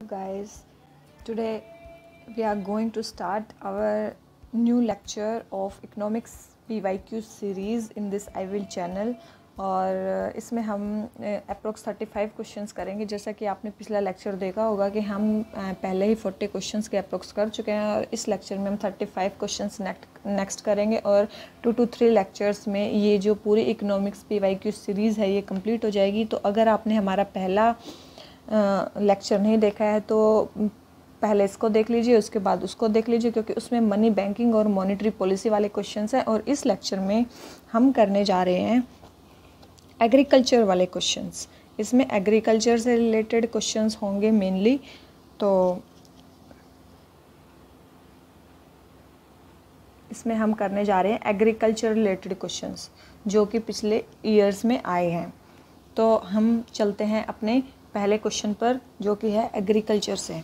guys, today we are going to start our new lecture of economics pyq series in this i will channel. और इसमें हम approx thirty five questions करेंगे। जैसा कि आपने पिछला लेक्चर देखा होगा कि हम पहले ही फोर्टी क्वेश्चंस के अप्रोक्स कर चुके हैं और इस लेक्चर में हम थर्टी फाइव क्वेश्चंस नेक्स्ट करेंगे। और टू टू थ्री लेक्चर्स में ये जो पूरी economics P Y Q series है, ये कंप्लीट हो जाएगी। तो अगर आपने हमारा पहला लेक्चर नहीं देखा है तो पहले इसको देख लीजिए, उसके बाद उसको देख लीजिए, क्योंकि उसमें मनी बैंकिंग और मॉनेटरी पॉलिसी वाले क्वेश्चन हैं और इस लेक्चर में हम करने जा रहे हैं एग्रीकल्चर वाले क्वेश्चंस इसमें एग्रीकल्चर से रिलेटेड क्वेश्चन होंगे मेनली तो इसमें हम करने जा रहे हैं एग्रीकल्चर रिलेटेड क्वेश्चंस जो कि पिछले ईयर्स में आए हैं। तो हम चलते हैं अपने पहले क्वेश्चन पर, जो कि है एग्रीकल्चर से।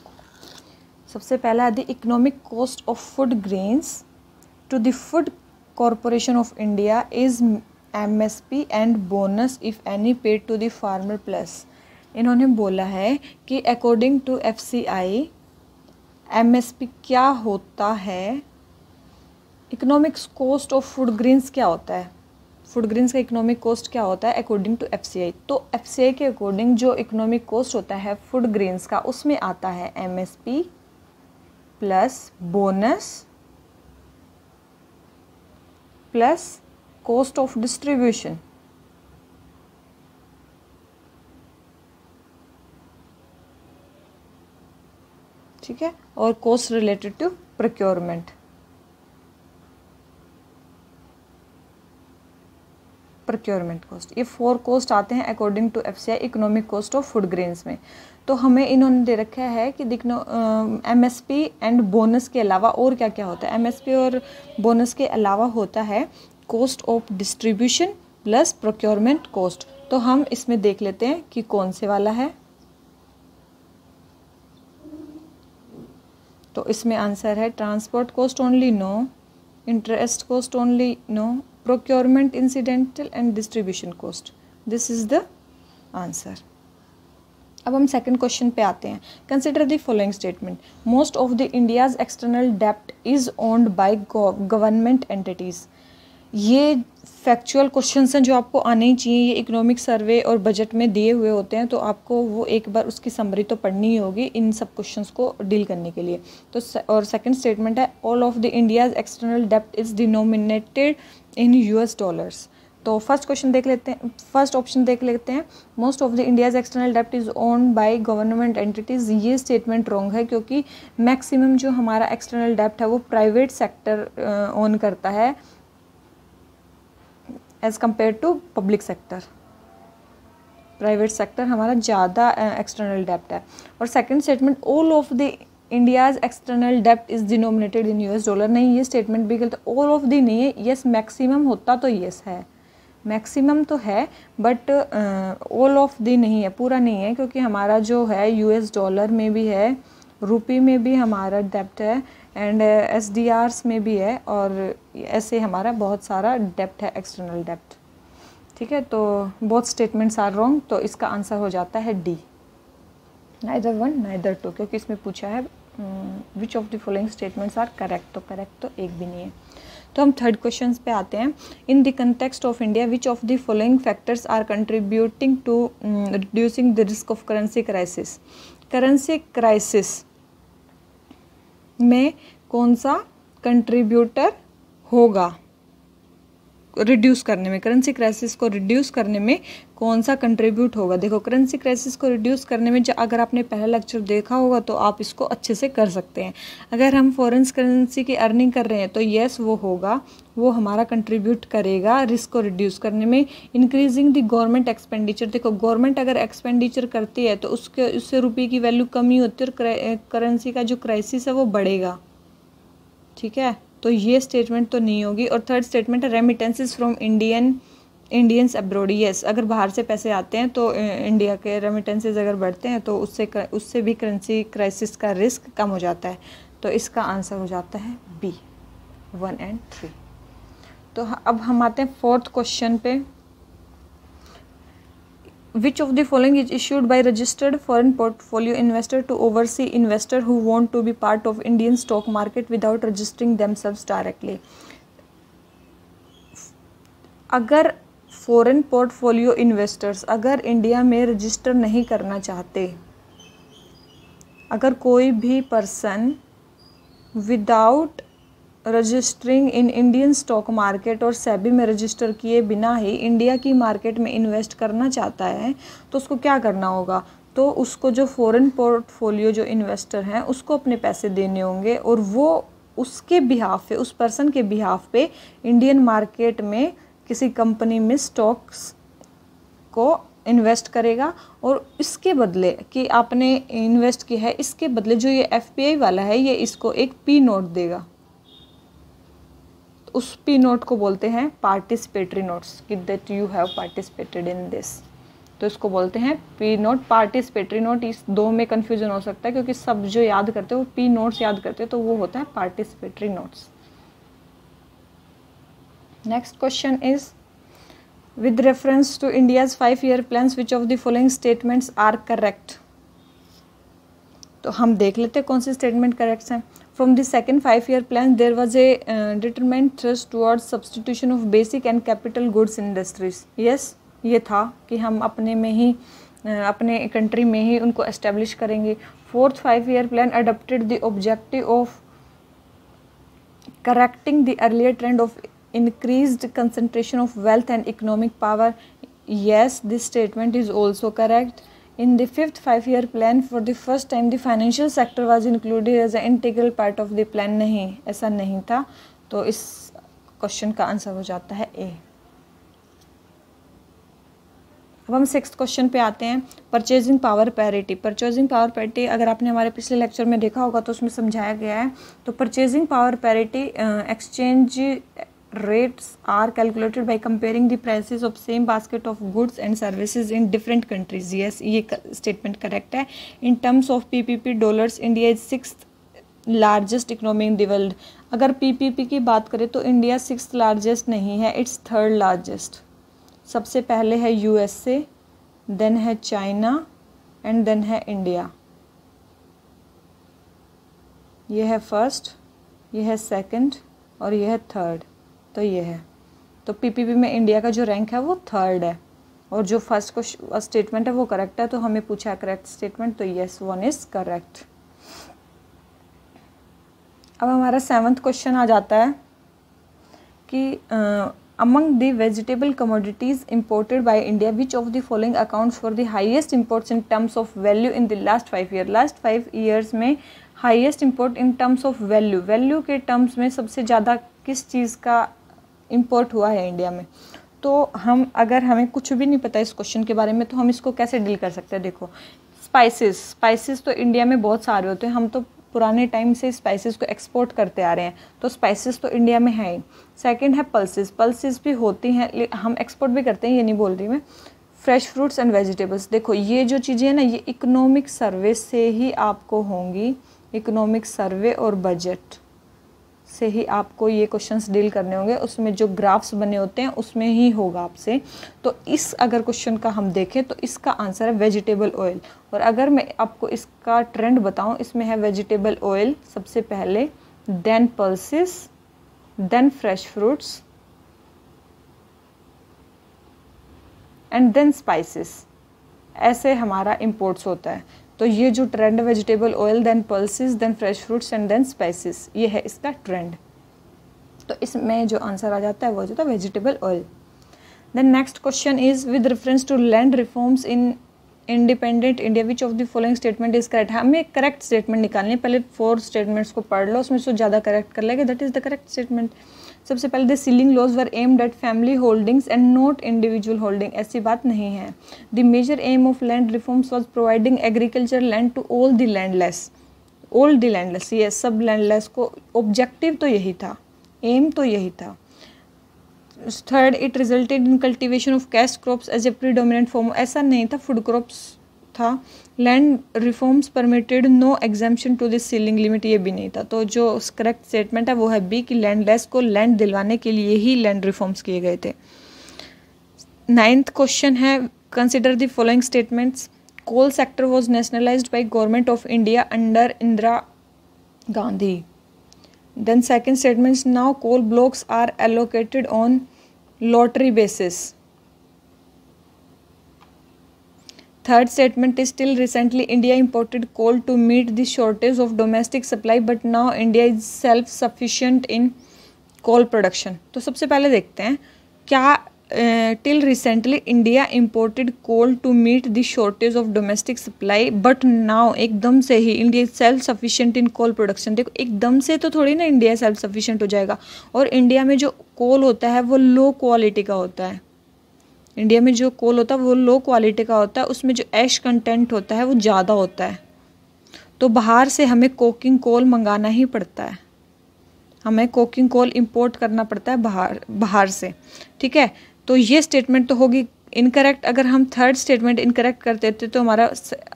सबसे पहला the economic cost of food grains to the food corporation of India is M S P and bonus if any paid to the farmer plus इन्होंने बोला है कि according to F C I M S P क्या होता है? Economics cost of food grains क्या होता है? फ़ूड ग्रेन्स का इकोनॉमिक कॉस्ट क्या होता है अकॉर्डिंग टू एफसीआई तो एफसीआई के अकॉर्डिंग जो इकोनॉमिक कॉस्ट होता है फ़ूड ग्रेन्स का, उसमें आता है MSP plus bonus plus cost of distribution ठीक है? और cost related to procurement procurement cost ये फोर कॉस्ट आते हैं according to F C I economic cost of food grains में। तो हमें इन्होंने दे रखा है कि दिखनो M S P and bonus के अलावा और क्या क्या होता है? एम एस पी और बोनस के अलावा होता है cost of distribution plus procurement cost तो हम इसमें देख लेते हैं कि कौन से वाला है। तो इसमें आंसर है transport cost only no interest cost only no procurement, incidental and distribution cost. This is the answer. अब हम सेकंड क्वेश्चन पे आते हैं. Consider the following statement most of the India's external dept is owned by government entities ये factual questions हैं जो आपको आने ही चाहिए, ये इकोनॉमिक सर्वे और बजट में दिए हुए होते हैं तो आपको वो एक बार उसकी समरी तो पढ़नी ही होगी इन सब क्वेश्चंस को डील करने के लिए। तो और सेकंड स्टेटमेंट है all of the India's external dept is denominated in US dollars तो फ़र्स्ट क्वेश्चन देख लेते हैं फ़र्स्ट ऑप्शन देख लेते हैं। Most of the India's external dept is owned by government entities ये स्टेटमेंट रॉन्ग है, क्योंकि मैक्सिमम जो हमारा एक्सटर्नल डेप्ट है, वो प्राइवेट सेक्टर ओन करता है। As compare to public sector private sector हमारा ज़्यादा एक्सटर्नल डेप्ट है। और second statement all of the India's external dept is denominated in US dollar नहीं, ये स्टेटमेंट भी गलत ऑल ऑफ़ दी नहीं है। येस मैक्सिमम होता तो येस है। मैक्सिमम तो है बट ऑल ऑफ़ दी नहीं है। पूरा नहीं है, क्योंकि हमारा जो है यूएस डॉलर में भी है रुपी में भी हमारा डेप्ट है। एंड एस डी आर्स में भी है और ऐसे हमारा बहुत सारा डेप्ट है एक्सटर्नल डेप्ट ठीक है? तो बहुत स्टेटमेंट्स आर रॉन्ग तो इसका आंसर हो जाता है D neither one neither two क्योंकि इसमें पूछा है which of the following statements are correct तो करेक्ट तो एक भी नहीं है. तो हम थर्ड क्वेश्चन पे आते हैं. In the context of India which of the following factors are contributing to reducing the risk of currency crisis currency crisis में कौन सा कंट्रीब्यूटर होगा? रिड्यूस करने में करेंसी क्राइसिस को रिड्यूस करने में कौन सा कंट्रीब्यूट होगा? देखो करेंसी क्राइसिस को रिड्यूस करने में अगर आपने पहला लेक्चर देखा होगा तो आप इसको अच्छे से कर सकते हैं। अगर हम फॉरेन करेंसी की अर्निंग कर रहे हैं तो येस वो होगा, वो हमारा कंट्रीब्यूट करेगा रिस्क को रिड्यूस करने में। इंक्रीजिंग द गवर्नमेंट एक्सपेंडिचर देखो गवर्नमेंट अगर एक्सपेंडिचर करती है तो उसके, उससे रुपये की वैल्यू कमी होती है और करेंसी का जो क्राइसिस है, वो बढ़ेगा। ठीक है? तो ये स्टेटमेंट तो नहीं होगी। और थर्ड स्टेटमेंट है remittances from Indian Indians abroad yes अगर बाहर से पैसे आते हैं तो इंडिया के रेमिटेंसेज अगर बढ़ते हैं तो उससे उससे भी करेंसी क्राइसिस का रिस्क कम हो जाता है। तो इसका आंसर हो जाता है बी वन एंड थ्री तो अब हम आते हैं फोर्थ क्वेश्चन पे। Which of the following is issued by registered foreign portfolio investor to oversee investor who want to be part of indian stock market without registering themselves directly अगर foreign portfolio investors अगर India में register नहीं करना चाहते अगर कोई भी person without registering in Indian stock market और सेबी में रजिस्टर किए बिना ही इंडिया की मार्केट में इन्वेस्ट करना चाहता है तो उसको क्या करना होगा? तो उसको जो फॉरेन पोर्टफोलियो जो इन्वेस्टर हैं, उसको अपने पैसे देने होंगे और वो उसके बिहाफ पे, उस पर्सन के बिहाफ पे इंडियन मार्केट में किसी कंपनी में स्टॉक्स को इन्वेस्ट करेगा और इसके बदले कि आपने इन्वेस्ट किया है, इसके बदले जो ये एफ़ वाला है, ये इसको एक पी नोट देगा। उस पी नोट को बोलते हैं पार्टिसिपेटरी नोट्स कि that you have participated in this तो इसको बोलते हैं पी नोट पार्टिसिपेटरी नोट इस दो में कन्फ्यूज़न हो सकता है, क्योंकि सब जो याद करते हो पी नोट्स याद करते हो तो वो होता है participatory notes next question is with reference to India's five year plans which of the following statements are correct तो हम देख लेते हैं कौन से स्टेटमेंट करेक्ट हैं। From the second five-year plan, there was a uh, determined thrust towards substitution of basic and capital goods industries. Yes, ये था कि हम अपने में ही अपने कंट्री में ही उनको एस्टेब्लिश करेंगे fourth five year plan adopted the objective of correcting the earlier trend of increased concentration of wealth and economic power yes this statement is also correct In the fifth five-year plan, for the first time, the financial sector was included as an integral part of the plan. नहीं ऐसा नहीं था। तो इस question का answer हो जाता है ए अब हम सिक्स क्वेश्चन पे आते हैं। Purchasing power parity purchasing power parity अगर आपने हमारे पिछले लेक्चर में देखा होगा तो उसमें समझाया गया है। तो purchasing power parity exchange rates are calculated by comparing the prices of same basket of goods and services in different countries yes ये statement correct है in terms of PPP dollars India is sixth largest economy in the world अगर PPP की बात करें तो India six largest नहीं है it's third largest सबसे पहले है यूएसए देन है चाइना एंड देन है इंडिया ये है फ़र्स्ट ये है सेकंड और ये है थर्ड तो ये है। तो पीपीपी में इंडिया का जो रैंक है वो थर्ड है। और जो फ़र्स्ट को स्टेटमेंट है वो करेक्ट है तो हमें पूछा है करेक्ट स्टेटमेंट तो येस वन इज़ करेक्ट अब हमारा सेवन्थ क्वेश्चन आ जाता है कि among the vegetable commodities imported by India which of the following accounts for the highest imports in terms of value in the last five year last five years में highest import in terms of value value के terms में सबसे ज़्यादा किस चीज़ का import हुआ है India में। तो हम, अगर हमें कुछ भी नहीं पता इस क्वेश्चन के बारे में तो हम इसको कैसे डील कर सकते हैं? देखो स्पाइसेस स्पाइसेस तो इंडिया में बहुत सारे होते हैं। हम तो पुराने टाइम से स्पाइसेस को एक्सपोर्ट करते आ रहे हैं। तो स्पाइसेस तो इंडिया में है ही। सेकेंड है पल्सेस पल्सेस भी होती हैं हम एक्सपोर्ट भी करते हैं, ये नहीं बोल रही मैं। फ्रेश फ्रूट्स एंड वेजिटेबल्स देखो, ये जो चीज़ें हैं ना, ये इकोनॉमिक सर्वे से ही आपको होंगी। इकोनॉमिक सर्वे और बजट से ही आपको ये क्वेश्चंस डील करने होंगे। उसमें जो ग्राफ्स बने होते हैं, उसमें ही होगा आपसे। तो इस अगर क्वेश्चन का हम देखें तो इसका आंसर है वेजिटेबल ऑयल और अगर मैं आपको इसका ट्रेंड बताऊँ, इसमें है वेजिटेबल ऑयल सबसे पहले then pulses then fresh fruits and then spices ऐसे हमारा इम्पोर्ट्स होता है। तो ये जो trend vegetable oil then pulses then fresh fruits and then spices ये है इसका ट्रेंड तो इसमें जो आंसर आ जाता है वो जाता है vegetable oil then next question is with reference to land reforms in independent India which of the following statement is correct हमें करेक्ट स्टेटमेंट निकालनी है। पहले फोर स्टेटमेंट्स को पढ़ लो, उसमें से ज़्यादा करेक्ट कर लेंगे। That is the correct statement सबसे पहले the ceiling laws were aimed at family holdings and not individual holding ऐसी बात नहीं है। The major aim of land reforms was providing agriculture land to all the landless all the landless ये सब landless को objective तो यही था। एम तो यही था। Third it resulted in cultivation of cash crops as a predominant form ऐसा नहीं था फ़ूड क्रॉप्स था। Land reforms permitted no exemption to this ceiling limit ये भी नहीं था। तो जो करेक्ट स्टेटमेंट है, वो है बी कि लैंड लेस को लैंड दिलवाने के लिए ही लैंड रिफॉर्म्स किए गए थे। नाइन्थ क्वेश्चन है consider the following statements coal sector was nationalise by government of India under Indira Gandhi then second statements now coal blocks are allocated on lottery basis third statement is still recently india imported coal to meet the shortage of domestic supply, but now india is self sufficient in coal production. तो सबसे पहले देखते हैं, क्या till recently India imported coal to meet the shortage of domestic supply but now एकदम से ही India self sufficient in coal production देखो, एकदम से तो थोड़ी ना इंडिया सेल्फ सफिशिएंट हो जाएगा। और इंडिया में जो कोल होता है, वो लो क्वालिटी का होता है। इंडिया में जो कोल होता है, वो लो क्वालिटी का होता है, उसमें जो ऐश कंटेंट होता है, वो ज़्यादा होता है। तो बाहर से हमें कोकिंग कोल मंगाना ही पड़ता है। हमें कोकिंग कोल इंपोर्ट करना पड़ता है बाहर बाहर से। ठीक है? तो ये स्टेटमेंट तो होगी इनकरेक्ट अगर हम थर्ड स्टेटमेंट इनकरेक्ट कर देते तो हमारा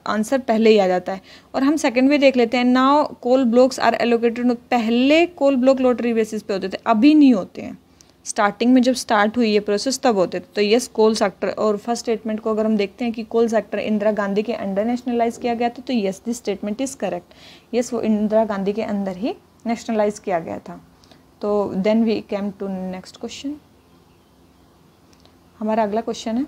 आंसर पहले ही आ जाता है। और हम सेकंड भी देख लेते हैं now coal blocks are allocated पहले कोल ब्लॉक लॉटरी बेसिस पे होते थे, अभी नहीं होते हैं। स्टार्टिंग में जब स्टार्ट हुई ये प्रोसेस तब होते थे। तो यस कोल सेक्टर और फ़र्स्ट स्टेटमेंट को अगर हम देखते हैं कि कोल सेक्टर इंदिरा गांधी के अंडर नेशनलाइज किया गया था तो yes this statement is correct yes वो इंदिरा गांधी के अंदर ही नेशनलाइज किया गया था। तो then we came to next question हमारा अगला क्वेश्चन है।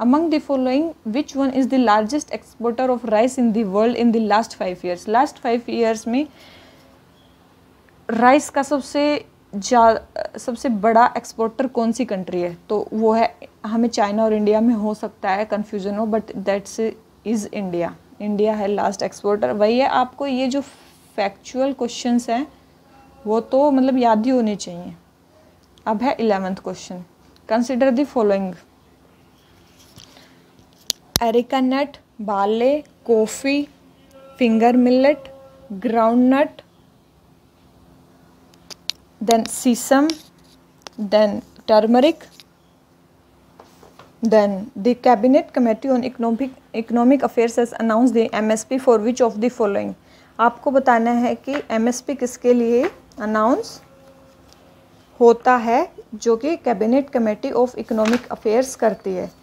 Among the following which one is the largest exporter of rice in the world in the last five years last five years में राइस का सबसे सबसे बड़ा एक्सपोर्टर कौन सी कंट्री है? तो वो है, हमें चाइना और इंडिया में हो सकता है कन्फ्यूज़न हो but that's is India India है लास्ट एक्सपोर्टर वही है, आपको ये जो फैक्चुअल क्वेश्चंस हैं, वो तो मतलब याद ही होने चाहिए। अब है eleventh question consider the following areca nut barley coffee finger millet groundnut then turmeric then the cabinet committee on economic economic affairs has announce the M S P for which of the following आपको बताना है कि MSP किसके लिए announce होता है जो कि cabinet committee of economic affairs करती है।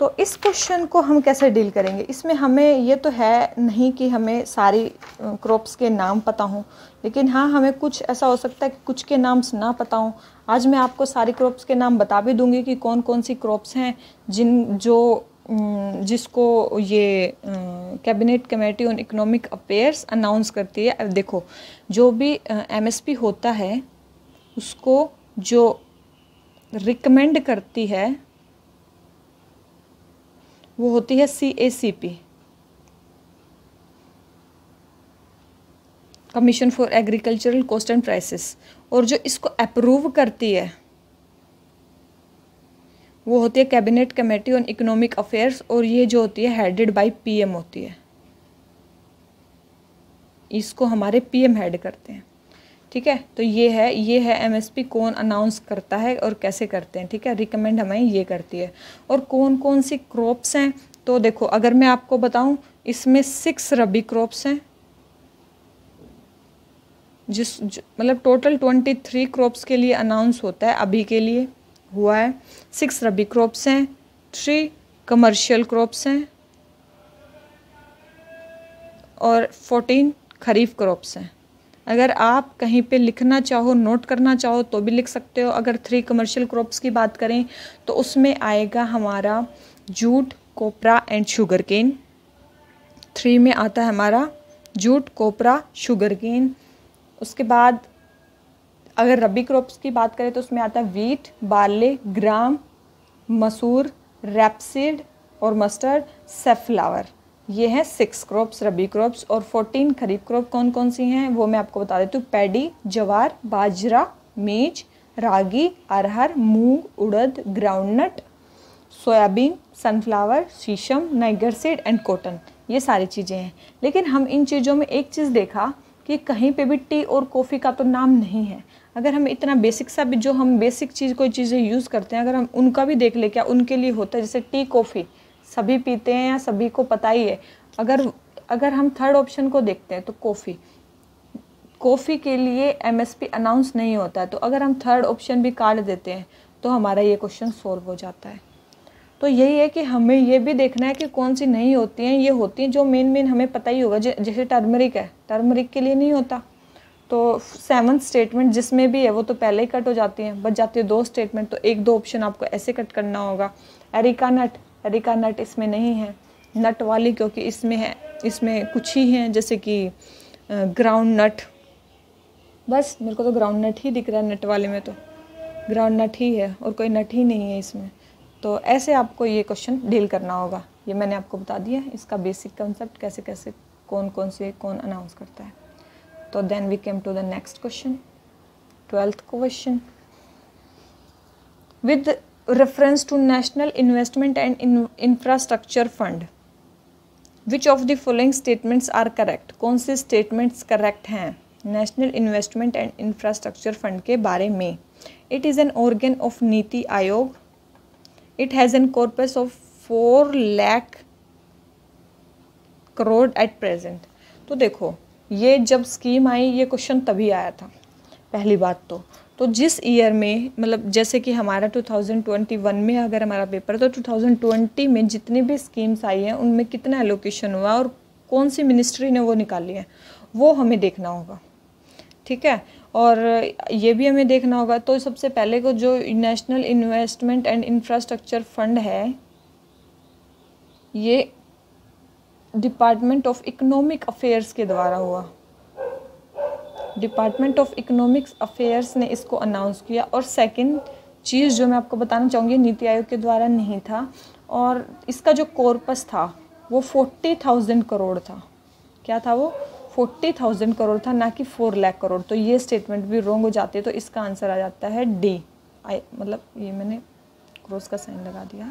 तो इस क्वेश्चन को हम कैसे डील करेंगे? इसमें हमें ये तो है नहीं कि हमें सारी क्रॉप्स के नाम पता हों, लेकिन हाँ हमें कुछ ऐसा हो सकता है कि कुछ के नाम ना पता हों। आज मैं आपको सारी क्रॉप्स के नाम बता भी दूँगी कि कौन कौन सी क्रॉप्स हैं जिन, जो जिसको ये cabinet committee on economic affairs announce करती है। देखो, जो भी एमएसपी होता है, उसको जो रिकमेंड करती है वो होती है C A C P commission for agricultural cost and prices और जो इसको अप्रूव करती है, वो होती है cabinet committee on economic affairs और ये जो होती है हेडेड बाय पीएम होती है। इसको हमारे पीएम हेड करते हैं। ठीक है? तो ये है ये है एमएसपी कौन अनाउंस करता है और कैसे करते हैं, ठीक है? रिकमेंड हमें ये करती है। और कौन कौन सी क्रॉप्स हैं? तो देखो, अगर मैं आपको बताऊँ, इसमें सिक्स रबी क्रॉप्स हैं। जिस मतलब टोटल ट्वेंटी थ्री क्रॉप्स के लिए अनाउंस होता है अभी के लिए, हुआ है। सिक्स रबी क्रॉप्स हैं थ्री कमर्शियल क्रॉप्स हैं, और फोर्टीन खरीफ क्रॉप्स हैं। अगर आप कहीं पे लिखना चाहो नोट करना चाहो तो भी लिख सकते हो। अगर थ्री कमर्शियल क्रॉप्स की बात करें तो उसमें आएगा हमारा jute copra and sugarcane three में आता है हमारा जूट कोपरा शुगर केन उसके बाद अगर रबी क्रॉप्स की बात करें तो उसमें आता है wheat barley gram masoor rapeseed और मस्टर्ड सेफ्लावर ये हैं सिक्स क्रॉप्स रबी क्रॉप्स और फोर्टीन खरीफ क्रॉप कौन कौन सी हैं? वो मैं आपको बता देती हूँ। Paddy, jowar, bajra, maize, ragi, arhar, moong, urad groundnut soybean sunflower sesamum niger seed and cotton ये सारी चीज़ें हैं। लेकिन हम इन चीज़ों में एक चीज़ देखा कि कहीं पे भी टी और कॉफ़ी का तो नाम नहीं है। अगर हम इतना बेसिक सा भी जो हम बेसिक चीज़, कोई चीज़ें यूज़ करते हैं, अगर हम उनका भी देख ले, क्या उनके लिए होता है? जैसे टी, कॉफ़ी। सभी पीते हैं या सभी को पता ही है। अगर अगर हम थर्ड ऑप्शन को देखते हैं तो कॉफ़ी कॉफ़ी के लिए एमएसपी अनाउंस नहीं होता है तो अगर हम थर्ड ऑप्शन भी काट देते हैं तो हमारा ये क्वेश्चन सॉल्व हो जाता है। तो यही है कि हमें ये भी देखना है कि कौन सी नहीं होती हैं, ये होती हैं जो मेन मेन हमें पता ही होगा जैसे टर्मरिक है टर्मरिक के लिए नहीं होता। तो सेवन्थ स्टेटमेंट जिसमें भी है, वो तो पहले ही कट हो जाती हैं, बच जाती है दो स्टेटमेंट तो एक दो ऑप्शन आपको ऐसे कट करना होगा। एरिका नट एरिका नट इसमें नहीं है। नट वाली क्योंकि इसमें है, इसमें कुछ ही हैं, जैसे कि ग्राउंड नट बस, मेरे को तो ग्राउंड नट ही दिख रहा है नट वाले में तो। ग्राउंड नट ही है और कोई नट ही नहीं है इसमें। तो ऐसे आपको ये क्वेश्चन डील करना होगा। ये मैंने आपको बता दिया इसका बेसिक कंसेप्ट कैसे कैसे कौन कौन से, कौन अनाउंस करता है। तो then we came to the next question twelfth question with reference to national investment and infrastructure fund which of the following statements are correct कौन से स्टेटमेंट्स करेक्ट हैं? National investment and infrastructure fund के बारे में। It is an organ of NITI Aayog. It has an corpus of four lakh crore at present तो देखो, ये जब स्कीम आई, ये क्वेश्चन तभी आया था। पहली बात तो। तो जिस ईयर में मतलब जैसे कि हमारा 2021 में अगर हमारा पेपर तो 2020 में जितनी भी स्कीम्स आई हैं, उनमें कितना एलोकेशन हुआ और कौन सी मिनिस्ट्री ने वो निकाली है, वो हमें देखना होगा। ठीक है? और ये भी हमें देखना होगा। तो सबसे पहले को जो national investment and infrastructure fund है, ये डिपार्टमेंट ऑफ़ इकोनॉमिक अफेयर्स के द्वारा हुआ। डिपार्टमेंट ऑफ़ इकोनॉमिक्स अफेयर्स ने इसको अनाउंस किया। और सेकंड चीज़ जो मैं आपको बताना चाहूँगी, नीति आयोग के द्वारा नहीं था, और इसका जो कॉर्पस था, वो फोर्टी थाउज़ेंड करोड़ था। क्या था वो? फोर्टी थाउज़ेंड करोड़ था, ना कि फोर लाख करोड़ तो ये स्टेटमेंट भी रॉन्ग हो जाती है तो इसका आंसर आ जाता है डी आई मतलब ये मैंने क्रॉस का साइन लगा दिया।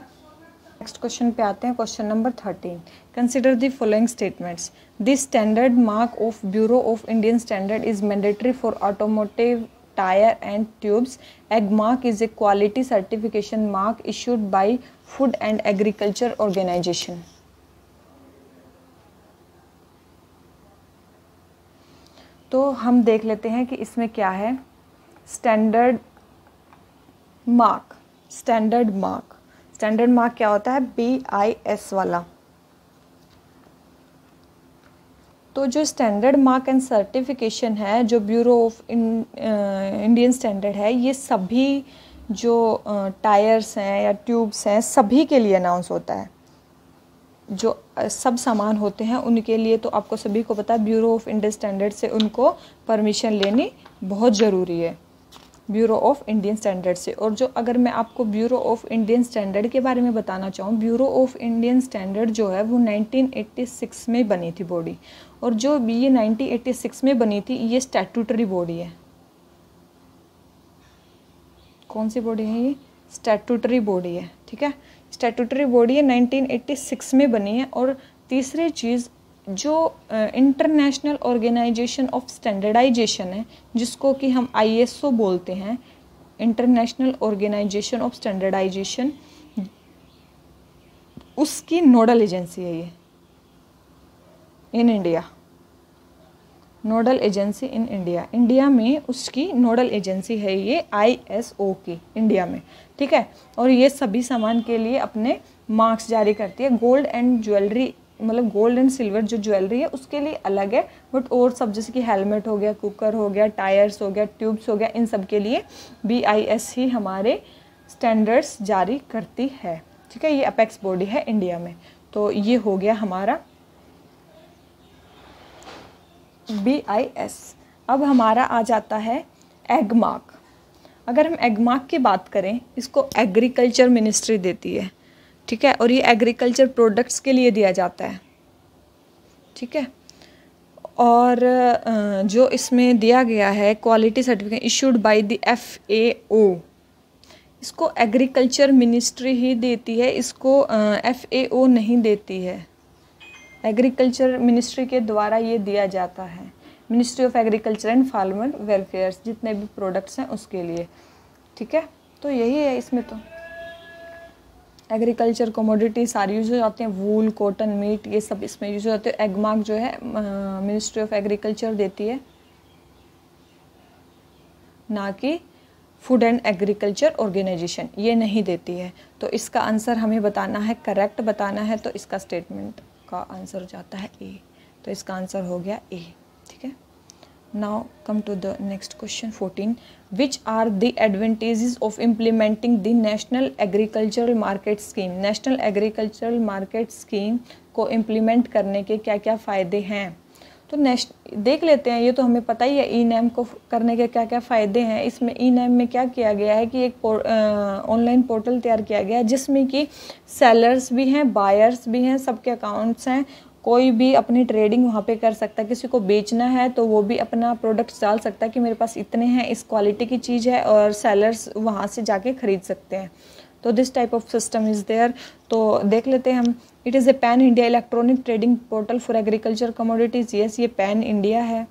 नेक्स्ट क्वेश्चन पे आते हैं question number thirteen consider the following statements this standard mark of bureau of Indian standard is mandatory for automotive tyre and tubes Agmark is a quality certification mark issued by food and agriculture organisation तो हम देख लेते हैं कि इसमें क्या है? Standard mark standard mark standard mark क्या होता है? बी आई एस वाला। तो जो स्टैंडर्ड मार्क एंड सर्टिफिकेशन है, जो ब्यूरो ऑफ़ इंडियन स्टैंडर्ड है, ये सभी जो टायर्स हैं या ट्यूब्स हैं, सभी के लिए अनाउंस होता है। जो सब सामान होते हैं, उनके लिए तो आपको सभी को पता है ब्यूरो ऑफ़ इंडियन स्टैंडर्ड से उनको परमिशन लेनी बहुत ज़रूरी है। ब्यूरो ऑफ़ इंडियन स्टैंडर्ड से। और जो अगर मैं आपको ब्यूरो ऑफ़ इंडियन स्टैंडर्ड के बारे में बताना चाहूँ ब्यूरो ऑफ़ इंडियन स्टैंडर्ड जो है, वो 1986 में बनी थी बॉडी और जो ये 1986 में बनी थी, ये स्टैटूटरी बॉडी है। कौन सी बॉडी है ये? स्टैटूटरी बॉडी है, ठीक है? स्टैटूटरी बॉडी है 1986 में बनी है। और तीसरी चीज़ जो इंटरनेशनल ऑर्गेनाइजेशन ऑफ़ स्टैंडर्डाइजेशन है, जिसको कि हम आईएसओ बोलते हैं इंटरनेशनल ऑर्गेनाइजेशन ऑफ़ स्टैंडर्डाइजेशन उसकी नोडल एजेंसी है ये in India nodal agency in India India में उसकी नोडल एजेंसी है ये आईएसओ की इंडिया में. ठीक है? और ये सभी सामान के लिए अपने मार्क्स जारी करती है. गोल्ड एंड ज्वेलरी मतलब गोल्ड एंड सिल्वर जो ज्वेलरी है, उसके लिए अलग है बट और सब जैसे कि हेलमेट हो गया कुकर हो गया टायर्स हो गया ट्यूब्स हो गया, इन सब के लिए बी आई एस ही हमारे स्टैंडर्ड्स जारी करती है। ठीक है, ये अपेक्स बॉडी है इंडिया में। तो ये हो गया हमारा बी आई एस अब हमारा आ जाता है एगमार्क अगर हम एगमार्क की बात करें, इसको एग्रीकल्चर मिनिस्ट्री देती है। ठीक है? और ये एग्रीकल्चर प्रोडक्ट्स के लिए दिया जाता है। ठीक है? और जो इसमें दिया गया है quality certificate issued by the F A O इसको एग्रीकल्चर मिनिस्ट्री ही देती है, इसको एफ़ ए ओ नहीं देती है। एग्रीकल्चर मिनिस्ट्री के द्वारा ये दिया जाता है। Ministry of agriculture and farmer welfare जितने भी प्रोडक्ट्स हैं उसके लिए। ठीक है? तो यही है इसमें तो। एग्रीकल्चर कमोडिटी सारी यूज़ हो जाती हैं। वूल कॉटन मीट ये सब इसमें यूज़ हो जाते हैं। एगमार्क जो है मिनिस्ट्री ऑफ़ एग्रीकल्चर देती है। ना कि फ़ूड एंड एग्रीकल्चर ऑर्गेनाइजेशन ये नहीं देती है। तो इसका आंसर हमें बताना है करेक्ट बताना है तो इसका स्टेटमेंट का आंसर हो जाता है ए तो इसका आंसर हो गया A now come to the next question fourteen which are the advantages of implementing the national agricultural market scheme national agricultural market scheme को इम्प्लीमेंट करने के क्या क्या फ़ायदे हैं? तो नेक्स्ट देख लेते हैं, ये तो हमें पता ही है ई नैम को करने के क्या क्या फ़ायदे हैं। इसमें ई नैम में क्या किया गया है कि एक ऑनलाइन पोर्टल तैयार किया गया है, जिसमें कि सेलर्स भी हैं बायर्स भी हैं, सबके अकाउंट्स हैं कोई भी अपनी ट्रेडिंग वहाँ पे कर सकता है, किसी को बेचना है तो वो भी अपना प्रोडक्ट डाल सकता है कि मेरे पास इतने हैं, इस क्वालिटी की चीज़ है और सेलर्स वहाँ से जाके ख़रीद सकते हैं। तो this type of system is there तो देख लेते हैं हम। It is a pan India electronic trading portal for agriculture commodities yes ये पैन इंडिया है।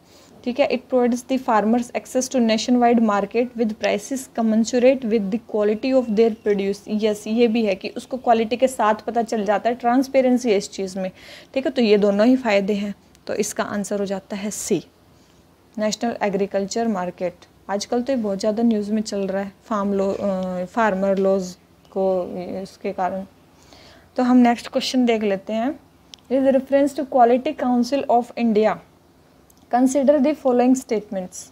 ठीक है it provides the farmers access to nationwide market with prices commensurate with the quality of their produce yes ये भी है कि उसको quality के साथ पता चल जाता है ट्रांसपेरेंसी है इस चीज़ में। ठीक है तो ये दोनों ही फ़ायदे हैं। तो इसका आंसर हो जाता है सी नेशनल एग्रीकल्चर मार्केट आजकल तो ये बहुत ज़्यादा न्यूज़ में चल रहा है फार्म लो फार्मर लॉज को, इसके कारण। तो हम नेक्स्ट क्वेश्चन देख लेते हैं। Is reference to quality council of India consider the following statements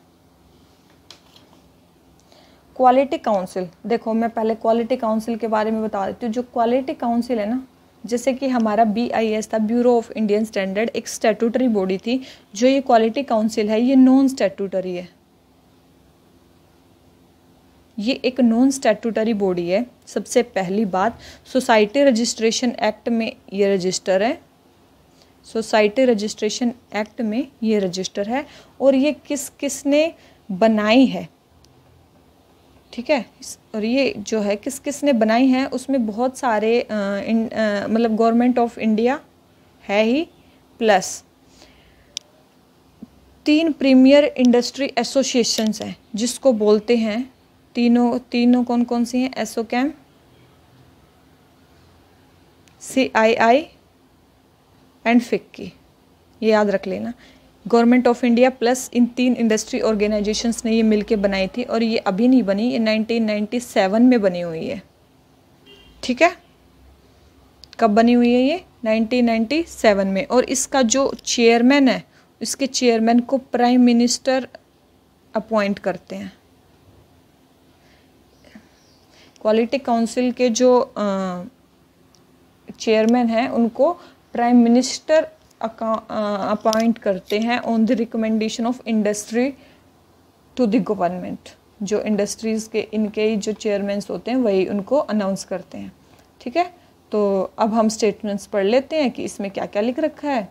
quality council देखो, मैं पहले क्वालिटी काउंसिल के बारे में बता देती हूँ। जो क्वालिटी काउंसिल है ना, जैसे कि हमारा बी आई एस था ब्यूरो ऑफ़ इंडियन स्टैंडर्ड एक स्टेटूटरी बॉडी थी। जो ये क्वालिटी काउंसिल है, ये नॉन स्टेटूटरी है। ये एक नॉन स्टैटूटरी बॉडी है, सबसे पहली बात। सोसाइटी रजिस्ट्रेशन एक्ट में ये रजिस्टर है। सोसाइटी रजिस्ट्रेशन एक्ट में ये रजिस्टर है और ये किस किस ने बनाई है? ठीक है? और ये जो है, किस किस ने बनाई है? उसमें बहुत सारे मतलब गवर्नमेंट ऑफ़ इंडिया है ही, प्लस तीन प्रीमियर इंडस्ट्री एसोसिएशंस हैं, जिसको बोलते हैं, तीनों तीनों कौन कौन सी हैं? ASSOCHAM C I I and FICCI ये याद रख लेना गवर्नमेंट ऑफ़ इंडिया प्लस इन तीन इंडस्ट्री ऑर्गेनाइजेशंस ने ये मिलके बनाई थी और ये अभी नहीं बनी ये 1997 में बनी हुई है ठीक है कब बनी हुई है ये 1997 में और इसका जो चेयरमैन है इसके चेयरमैन को प्राइम मिनिस्टर अपॉइंट करते हैं क्वालिटी काउंसिल के जो चेयरमैन हैं उनको प्राइम मिनिस्टर अपॉइंट करते हैं on the recommendation of industry to the government जो इंडस्ट्रीज़ के, इनके ही जो चेयरमैन होते हैं, वही उनको अनाउंस करते हैं। ठीक है? तो अब हम स्टेटमेंट्स पढ़ लेते हैं कि इसमें क्या क्या लिख रखा है।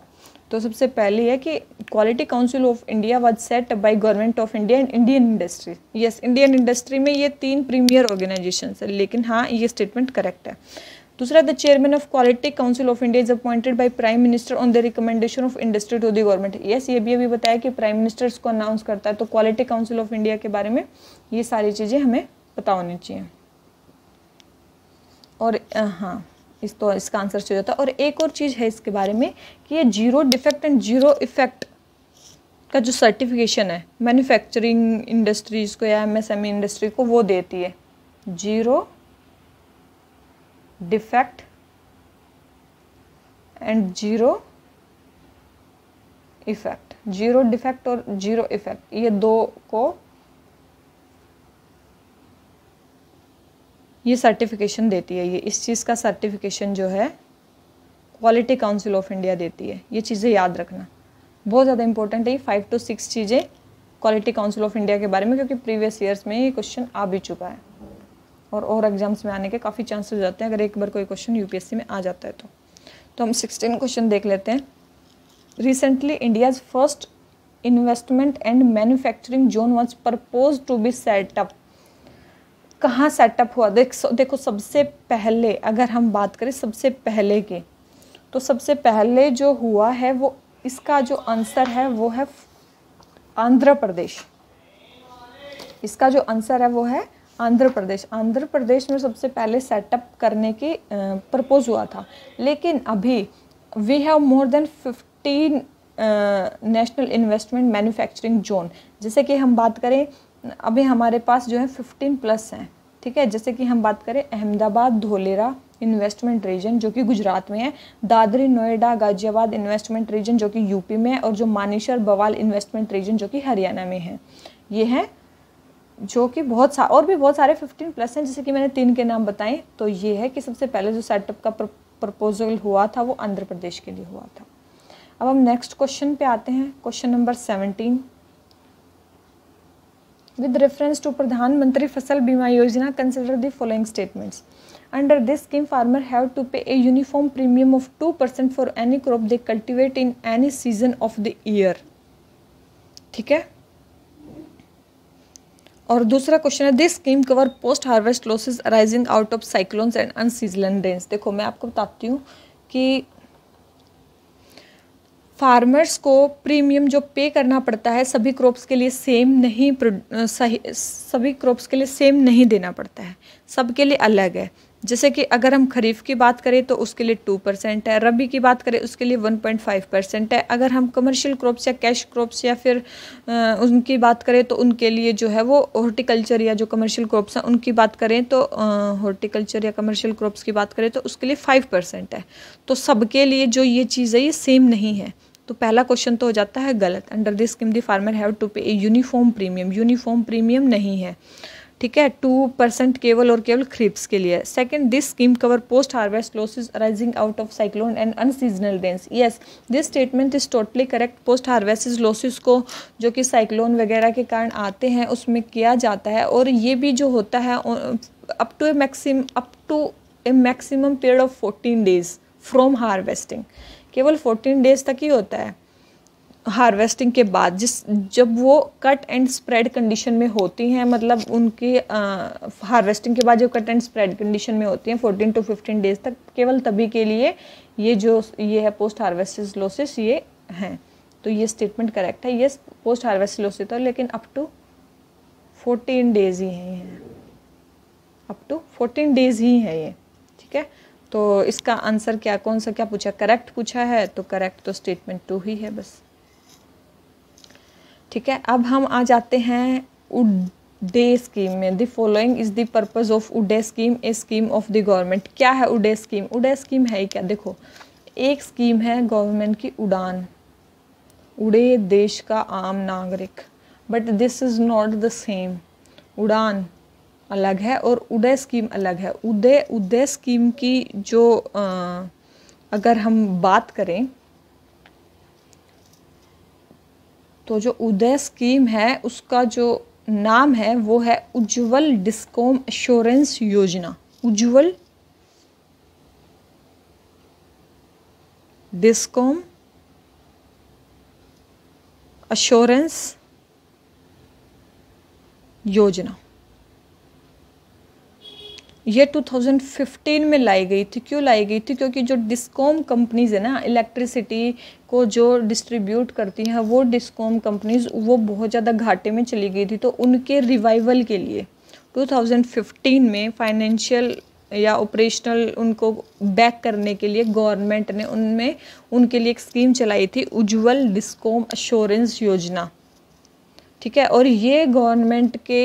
तो सबसे पहले है कि quality council of India was set by government of India and Indian industry yes Indian industry में ये तीन प्रीमियर ऑर्गेनाइजेशन है, लेकिन हाँ ये स्टेटमेंट करेक्ट है। दूसरा the chairman of quality council of India is appointed by prime minister on the recommendation of industry to the government yes ये भी अभी बताया कि प्राइम मिनिस्टर को अनाउंस करता है तो क्वालिटी काउंसिल ऑफ़ इंडिया के बारे में ये सारी चीज़ें हमें पता होनी चाहिए। और हाँ इस तो इसका आंसर चाहिए जाता है और एक और चीज़ है इसके बारे में कि ये zero defect and zero effect का जो सर्टिफिकेशन है मैन्युफैक्चरिंग इंडस्ट्रीज़ को या एमएसएमई इंडस्ट्री को वो देती है। Zero defect and zero effect zero defect और ज़ीरो इफ़ेक्ट ये दो को ये सर्टिफिकेशन देती है। ये इस चीज़ का सर्टिफिकेशन जो है क्वालिटी काउंसिल ऑफ़ इंडिया देती है। ये चीज़ें याद रखना। बहुत ज़्यादा इंपॉर्टेंट है ये। फाइव टू सिक्स चीज़ें क्वालिटी काउंसिल ऑफ़ इंडिया के बारे में, क्योंकि प्रीवियस ईयर्स में ये क्वेश्चन आ भी चुका है। और और एग्ज़ाम्स में आने के काफ़ी चांसेस हो जाते हैं। अगर एक बार कोई क्वेश्चन यूपीएससी में आ जाता है तो। तो हम सिक्सटीन क्वेश्चन देख लेते हैं। Recently India's first investment and manufacturing zone was propose to be set up कहाँ सेटअप हुआ? देख, देखो, सबसे पहले, अगर हम बात करें सबसे पहले के तो सबसे पहले जो हुआ है, वो इसका जो आंसर है, वो है आंध्र प्रदेश। इसका जो आंसर है, वो है आंध्र प्रदेश। आंध्र प्रदेश में सबसे पहले सेटअप करने की प्रपोज हुआ था। लेकिन अभी we have more than fifteen national investment manufacturing zone जैसे कि हम बात करें, अभी हमारे पास जो है फिफ्टीन प्लस हैं, ठीक है? जैसे कि हम बात करें अहमदाबाद, धोलेरा इन्वेस्टमेंट रीजन जो कि गुजरात में है, दादरी, नोएडा, गाजियाबाद इन्वेस्टमेंट रीजन जो कि यूपी में है, और जो मानेसर, बवाल इन्वेस्टमेंट रीजन जो कि हरियाणा में है। ये हैं जो कि बहुत सा, और भी बहुत सारे फिफ्टीन प्लस हैं, जैसे कि मैंने तीन के नाम बताए तो ये है कि सबसे पहले जो सेटअप का प्रपोजल हुआ था, वो आंध्र प्रदेश के लिए हुआ था। अब हम नेक्स्ट क्वेश्चन पे आते हैं question number seventeen with reference to Pradhan Mantri Fasal Bima Yojana consider the following statements under this scheme farmer have to pay a uniform premium of two for any crop they cultivate in any season of the year ठीक है? और दूसरा question है this scheme cover post harvest losses arising out of cyclones and unseason rains देखो, मैं आपको बताती हूँ कि फार्मर्स को प्रीमियम जो पे करना पड़ता है, सभी क्रॉप्स के लिए सेम नहीं, सही, सभी क्रॉप्स के लिए सेम नहीं देना पड़ता है। सबके लिए अलग है। जैसे कि अगर हम खरीफ की बात करें तो उसके लिए टू परसेंट है रबी की बात करें उसके लिए वन पॉइंट फाइव परसेंट है। अगर हम कमर्शियल क्रॉप्स या कैश क्रॉप्स या फिर आ, उनकी बात करें तो उनके लिए जो है वो हॉर्टिकल्चर या जो कमर्शियल क्रॉप्स हैं उनकी बात करें तो हॉर्टिकल्चर या कमर्शियल क्रॉप्स की बात करें तो उसके लिए फाइव परसेंट है। तो सबके लिए जो ये चीज़ है ये सेम नहीं है। तो पहला क्वेश्चन तो हो जाता है गलत। Under this scheme the farmer have to pay uniform premium uniform premium नहीं है। ठीक है टू परसेंट केवल और केवल खरीप्स के लिए। Second this scheme cover post harvest losses arising out of cyclone and unseasonal rains yes this statement is totally correct post harvest losses को जो कि साइक्लोन वगैरह के कारण आते हैं, उसमें किया जाता है और ये भी जो होता है up to a maxim up to a maximum period of fourteen days from harvesting केवल फोर्टीन डेज़ तक ही होता है। हार्वेस्टिंग के बाद जिस, जब वो कट एंड स्प्रेड कंडीशन में होती हैं मतलब उनकी हार्वेस्टिंग के बाद जो कट एंड स्प्रेड कंडीशन में होती हैं फोर्टीन टू फिफ्टीन डेज़ तक, केवल तभी के लिए ये जो, ये है पोस्ट हार्वेस्ट लॉसेस ये हैं। तो ये स्टेटमेंट करेक्ट है ये पोस्ट हार्वेस्ट लॉसेस तो लेकिन अप टू फोर्टीन डेज़ ही हैं ये। अप टू फोर्टीन डेज़ ही है ये, ठीक है? तो इसका आंसर क्या, कौन सा, क्या पूछा? करेक्ट पूछा है तो करेक्ट तो स्टेटमेंट टू ही है, बस। ठीक है? अब हम आ जाते हैं उडे स्कीम में। The following is the purpose of UDAY scheme a scheme of the government क्या है उडे स्कीम? उडे स्कीम है क्या? देखो एक स्कीम है गवर्नमेंट की उड़ान। उड़े देश का आम नागरिक। But this is not the same UDAN अलग है और उदय स्कीम अलग है। उदय उदय स्कीम की जो आ, अगर हम बात करें तो जो उदय स्कीम है, उसका जो नाम है, वो है उज्जवल डिस्कॉम एश्योरेंस योजना। उज्जवल डिस्कॉम अश्योरेंस योजना। ये 2015 में लाई गई थी। क्यों लाई गई थी? क्योंकि जो डिस्कॉम कंपनीज़ है ना, इलेक्ट्रिसिटी को जो डिस्ट्रीब्यूट करती हैं, वो डिस्कॉम कंपनीज़ वो बहुत ज़्यादा घाटे में चली गई थी। तो उनके रिवाइवल के लिए 2015 में फाइनेंशियल या ऑपरेशनल उनको बैक करने के लिए गवर्नमेंट ने उनमें, उनके लिए एक स्कीम चलाई थी, उज्जवल डिस्कॉम अश्योरेंस योजना। ठीक है? और ये गवर्नमेंट के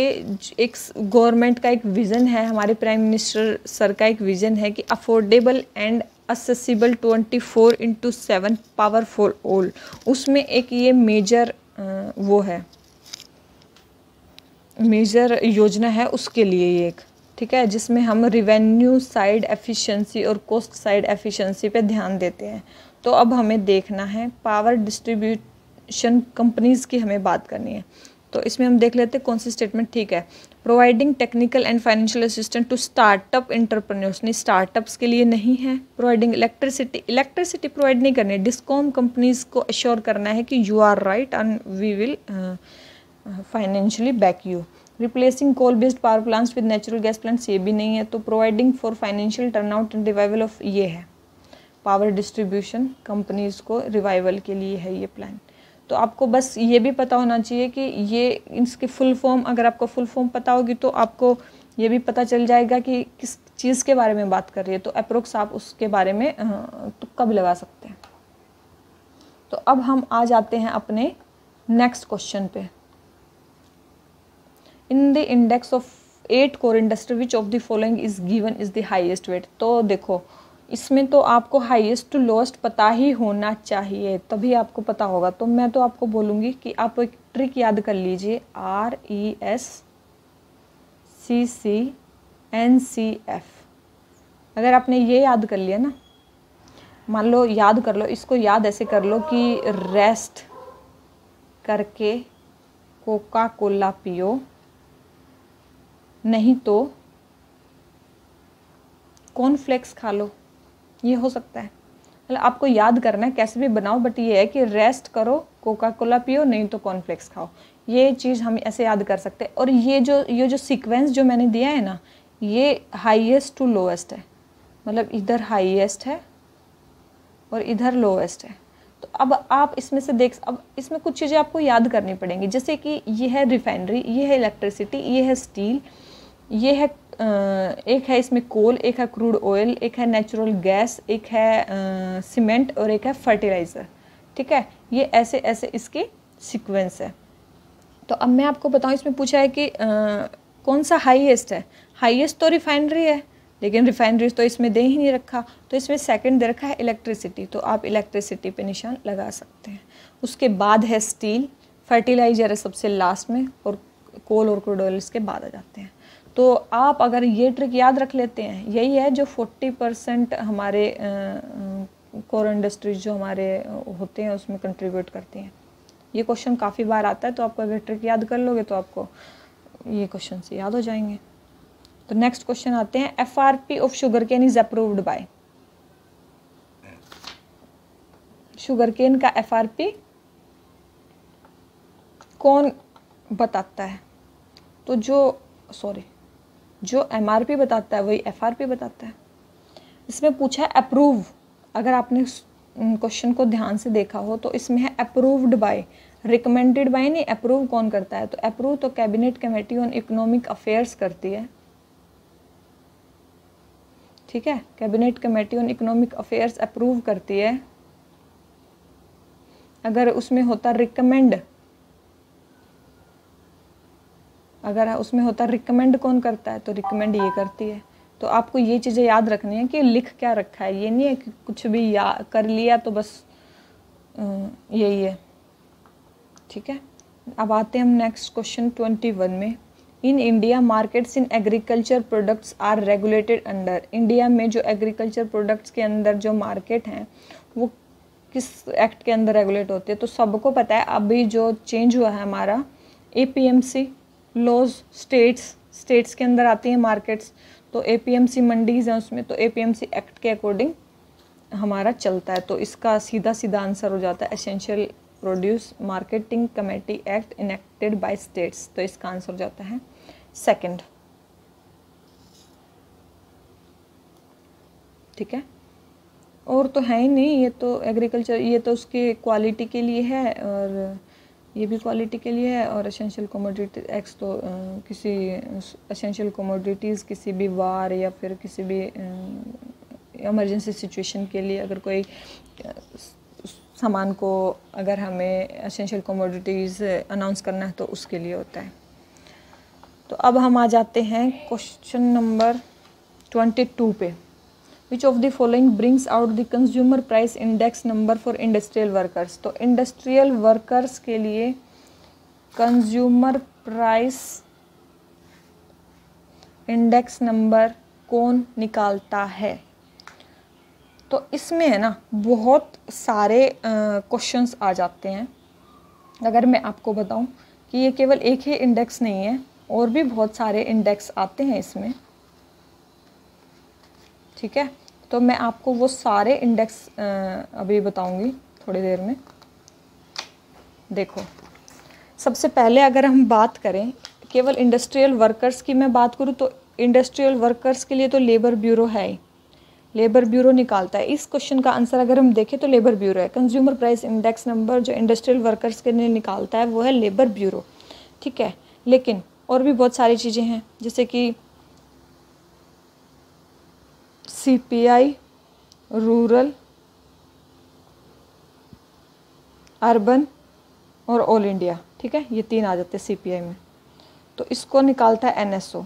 एक गवर्नमेंट का एक विज़न है, हमारे प्राइम मिनिस्टर सर का एक विज़न है कि affordable and accessible twenty four into seven power for all उसमें एक ये मेजर वो है। मेजर योजना है उसके लिए एक, ठीक है? जिसमें हम रिवेन्यू साइड एफिशिएंसी और कॉस्ट साइड एफिशिएंसी पे ध्यान देते हैं। तो अब हमें देखना है पावर डिस्ट्रीब्यूशन कंपनीज़ की हमें बात करनी है। तो इसमें हम देख लेते हैं कौन सी स्टेटमेंट ठीक है। Providing technical and financial assistant to startup entrepreneurs नहीं स्टार्टअप्स के लिए नहीं है। प्रोवाइडिंग इलेक्ट्रिसिटी इलेक्ट्रिसिटी प्रोवाइड नहीं करनी डिस्कॉम कंपनीज़ को अश्योर करना है कि you are right and we will financially back you replacing coal based power plants with natural gas plants ये भी नहीं है। तो providing for financial turnout and revival of ये है। पावर डिस्ट्रीब्यूशन कंपनीज़ को रिवाइवल के लिए है ये प्लान तो आपको बस ये भी पता होना चाहिए कि ये इसकी फुल फॉर्म अगर आपको फुल फॉर्म पता होगी तो आपको ये भी पता चल जाएगा कि किस चीज़ के बारे में बात कर रही है। तो अप्रोक्स आप उसके बारे में तुक्का भी लगा सकते हैं। तो अब हम आ जाते हैं अपने नेक्स्ट क्वेश्चन पे। In the index of eight core industry which of the following is given is the highest weight तो देखो इसमें तो आपको हाईएस्ट टू लोएस्ट पता ही होना चाहिए, तभी आपको पता होगा। तो मैं तो आपको बोलूँगी कि आप एक ट्रिक याद कर लीजिए। R E S C C N C F अगर आपने ये याद कर लिया ना, मान लो याद कर लो, इसको याद ऐसे कर लो कि रेस्ट करके कोका कोला पियो, नहीं तो कॉर्नफ्लेक्स खा लो। ये हो सकता है। मतलब आपको याद करना है कैसे भी बनाओ बट ये है कि रेस्ट करो कोका कोला पियो, नहीं तो कॉर्नफ्लेक्स खाओ। ये चीज़ हम ऐसे याद कर सकते हैं। और ये जो ये जो सीक्वेंस जो मैंने दिया है ना, ये हाईएस्ट टू लोएस्ट है। मतलब इधर हाईएस्ट है और इधर लोएस्ट है। तो अब आप इसमें से देख, अब इसमें कुछ चीज़ें आपको याद करनी पड़ेंगी। जैसे कि ये है रिफाइनरी ये है इलेक्ट्रिसिटी ये है स्टील ये है एक है इसमें कोल एक है क्रूड ऑयल एक है नेचुरल गैस एक है सीमेंट और एक है फर्टिलाइज़र। ठीक है? ये ऐसे ऐसे इसकी सीक्वेंस है। तो अब मैं आपको बताऊँ इसमें पूछा है कि आ, कौन सा हाईएस्ट है? हाईएस्ट तो रिफाइनरी है लेकिन रिफाइनरी तो इसमें दे ही नहीं रखा। तो इसमें सेकंड दे रखा है इलेक्ट्रिसिटी तो आप इलेक्ट्रिसिटी पे निशान लगा सकते हैं। उसके बाद है स्टील फर्टिलाइज़र है सबसे लास्ट में और कोल और क्रूड ऑयल इसके बाद आ जाते हैं। तो आप अगर ये ट्रिक याद रख लेते हैं, यही है जो फोर्टी परसेंट हमारे कोर इंडस्ट्रीज़ जो हमारे होते हैं, उसमें कंट्रीब्यूट करती हैं। ये क्वेश्चन काफ़ी बार आता है तो आपको अगर ट्रिक याद कर लोगे तो आपको ये क्वेश्चन से याद हो जाएँगे। तो नेक्स्ट क्वेश्चन आते हैं F R P of sugarcane is approved by sugarcane का एफ़ आर पी कौन बताता है? तो जो सॉरी जो एमआरपी बताता है, वही एफआरपी बताता है। इसमें पूछा है अप्रूव अगर आपने क्वेश्चन को ध्यान से देखा हो तो इसमें है अप्रूव्ड बाय रिकमेंडेड बाय नहीं अप्रूव कौन करता है? तो अप्रूव तो cabinet committee on economic affairs करती है। ठीक है? Cabinet committee on economic affairs approve करती है। अगर उसमें होता रिकमेंड अगर उसमें होता है रिकमेंड कौन करता है तो रिकमेंड ये करती है। तो आपको ये चीज़ें याद रखनी है कि लिख क्या रखा है। ये नहीं है कि कुछ भी या कर लिया तो बस यही है। ठीक है? अब आते हैं हम नेक्स्ट क्वेश्चन ट्वेंटी वन में। In India markets in agriculture products are regulated under India में जो एग्रीकल्चर प्रोडक्ट्स के अंदर जो मार्केट हैं, वो किस एक्ट के अंदर रेगुलेट होते हैं? तो सबको पता है, अभी जो चेंज हुआ है हमारा A P M C laws states states के अंदर आती हैं मार्केट्स तो A P M C mandis हैं उसमें तो A P M C act के अकॉर्डिंग हमारा चलता है। तो इसका सीधा सीधा आंसर हो जाता है essential produce marketing committee act enacted by states तो इसका आंसर हो जाता है। सेकंड ठीक है? और तो है ही नहीं, ये तो एग्रीकल्चर ये तो उसके क्वालिटी के लिए है, और ये भी क्वालिटी के लिए है और असेंशियल कमोडिटी एक्स तो आ, किसी असेंशियल कमोडिटीज़ किसी भी वार या फिर किसी भी इमरजेंसी सिचुएशन के लिए अगर कोई सामान को अगर हमें असेंशियल कमोडिटीज़ अनाउंस करना है तो उसके लिए होता है। तो अब हम आ जाते हैं क्वेश्चन नंबर ट्वेंटी टू पे। Which of the following brings out the consumer price index number for industrial workers तो इंडस्ट्रियल वर्कर्स के लिए कंज्यूमर प्राइस इंडेक्स नंबर कौन निकालता है? तो इसमें है ना, बहुत सारे क्वेश्चंस आ जाते हैं। अगर मैं आपको बताऊँ कि ये केवल एक ही इंडेक्स नहीं है, और भी बहुत सारे इंडेक्स आते हैं इसमें। ठीक है? तो मैं आपको वो सारे इंडेक्स अभी बताऊँगी थोड़ी देर में। देखो, सबसे पहले अगर हम बात करें, केवल इंडस्ट्रियल वर्कर्स की मैं बात करूँ तो इंडस्ट्रियल वर्कर्स के लिए तो लेबर ब्यूरो है ही। लेबर ब्यूरो निकालता है। इस क्वेश्चन का आंसर अगर हम देखें तो लेबर ब्यूरो है। कंज्यूमर प्राइस इंडेक्स नंबर जो इंडस्ट्रियल वर्कर्स के लिए निकालता है, वो है लेबर ब्यूरो ठीक है? लेकिन और भी बहुत सारी चीज़ें हैं, जैसे कि सीपीआई रूरल अर्बन और ऑल इंडिया ठीक है? ये तीन आ जाते हैं सीपीआई में. तो इसको निकालता है एनएसओ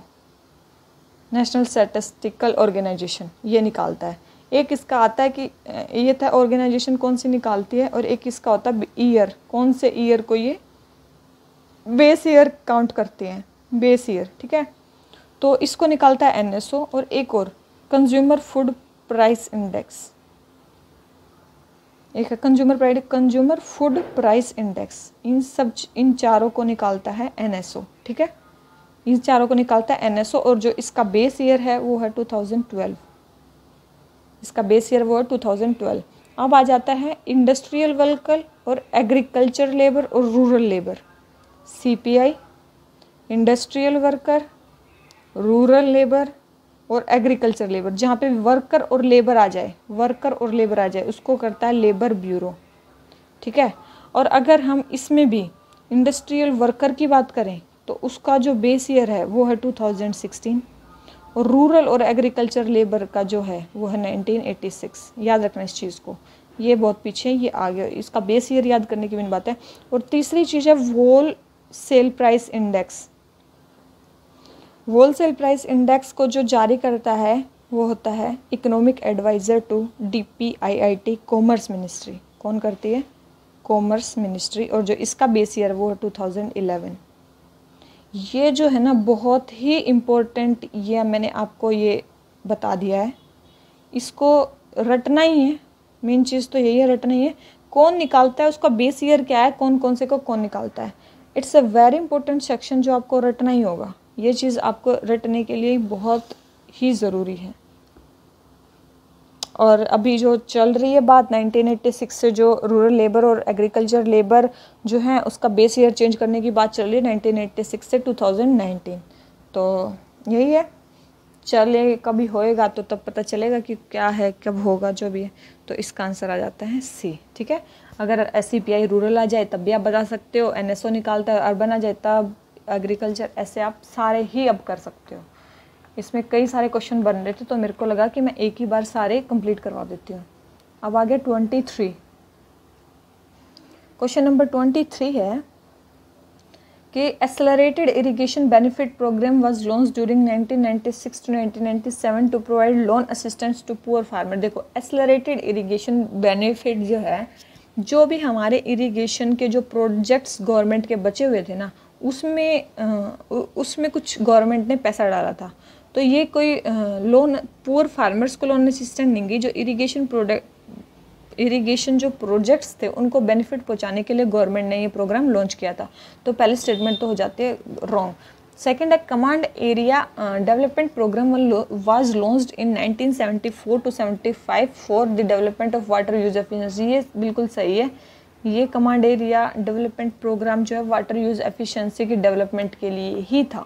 नेशनल स्टैटिस्टिकल ऑर्गेनाइजेशन ये निकालता है. एक इसका आता है कि ये था ऑर्गेनाइजेशन कौन सी निकालती है और एक इसका होता है ईयर कौन से ईयर को ये बेस ईयर काउंट करते हैं? बेस ईयर ठीक है? तो इसको निकालता है एनएसओ और एक और कंज्यूमर फ़ूड प्राइस इंडेक्स एक है consumer pride consumer food price index इन सब इन चारों को निकालता है एनएसओ ठीक है? इन चारों को निकालता है एनएसओ और जो इसका बेस ईयर है वो है 2012 इसका बेस ईयर वो है 2012 अब आ जाता है इंडस्ट्रियल वर्कर और एग्रीकल्चर लेबर और rural labour CPI industrial worker rural labour और एग्रीकल्चर लेबर जहाँ पे वर्कर और लेबर आ जाए वर्कर और लेबर आ जाए, उसको करता है लेबर ब्यूरो ठीक है? और अगर हम इसमें भी इंडस्ट्रियल वर्कर की बात करें तो उसका जो बेस ईयर है, वो है 2016 और रूरल और एग्रीकल्चर लेबर का जो है, वो है 1986 याद रखना इस चीज़ को। ये बहुत पीछे ये आ गया इसका बेस ईयर याद करने की भी बात है। और तीसरी चीज़ है wholesale price index wholesale price index को जो जारी करता है, वो होता है economic adviser to DPIIT commerce ministry कौन करती है? कॉमर्स मिनिस्ट्री और जो इसका बेस ईयर वो है 2011 ये जो है ना, बहुत ही इम्पोर्टेंट ये मैंने आपको ये बता दिया है। इसको रटना ही है। मेन चीज़ तो यही है, रटना ही है। कौन निकालता है, उसका बेस ईयर क्या है कौन कौन से को कौन निकालता है? It's a very important section जो आपको रटना ही होगा। ये चीज़ आपको रटने के लिए बहुत ही ज़रूरी है। और अभी जो चल रही है बात 1986 से जो रूरल लेबर और एग्रीकल्चर लेबर जो है, उसका बेस ईयर चेंज करने की बात चल रही है 1986 से 2019 तो यही है। चले, कभी होएगा तो तब पता चलेगा कि क्या है, कब होगा, जो भी है। तो इसका आंसर आ जाता है सी, ठीक है? अगर एस सी रूरल आ जाए, तब भी आप बता सकते हो। एन निकालता है, अर्बन आ जाए, तब एग्रीकल्चर ऐसे आप सारे ही अब कर सकते हो। इसमें कई सारे क्वेश्चन बन रहे थे तो मेरे को लगा कि मैं एक ही बार सारे कंप्लीट करवा देती हूँ। अब आगे twenty three question number twenty three है कि accelerated irrigation benefit programme was launched during 1996 to 1997 to provide loan assistance to poor farmer देखो एक्सलरेटेड इरिगेशन बेनिफिट जो है, जो भी हमारे इरिगेशन के जो प्रोजेक्ट्स गवर्नमेंट के बचे हुए थे ना उसमें उसमें कुछ गवर्नमेंट ने पैसा डाला था। तो ये कोई लोन पुअर फार्मर्स को लोन असिस्टेंट नहीं गई, जो इरिगेशन प्रोडक्ट इरिगेशन जो प्रोजेक्ट्स थे, उनको बेनिफिट पहुँचाने के लिए गवर्नमेंट ने ये प्रोग्राम लॉन्च किया था। तो पहले स्टेटमेंट तो हो जाते हैं रॉन्ग सेकेंड है command area development programme was launched in 1974 to 75 for the development of water use efficiency ये बिल्कुल सही है। ये कमांड एरिया डेवलपमेंट प्रोग्राम जो है वाटर यूज़ एफिशिएंसी की डेवलपमेंट के लिए ही था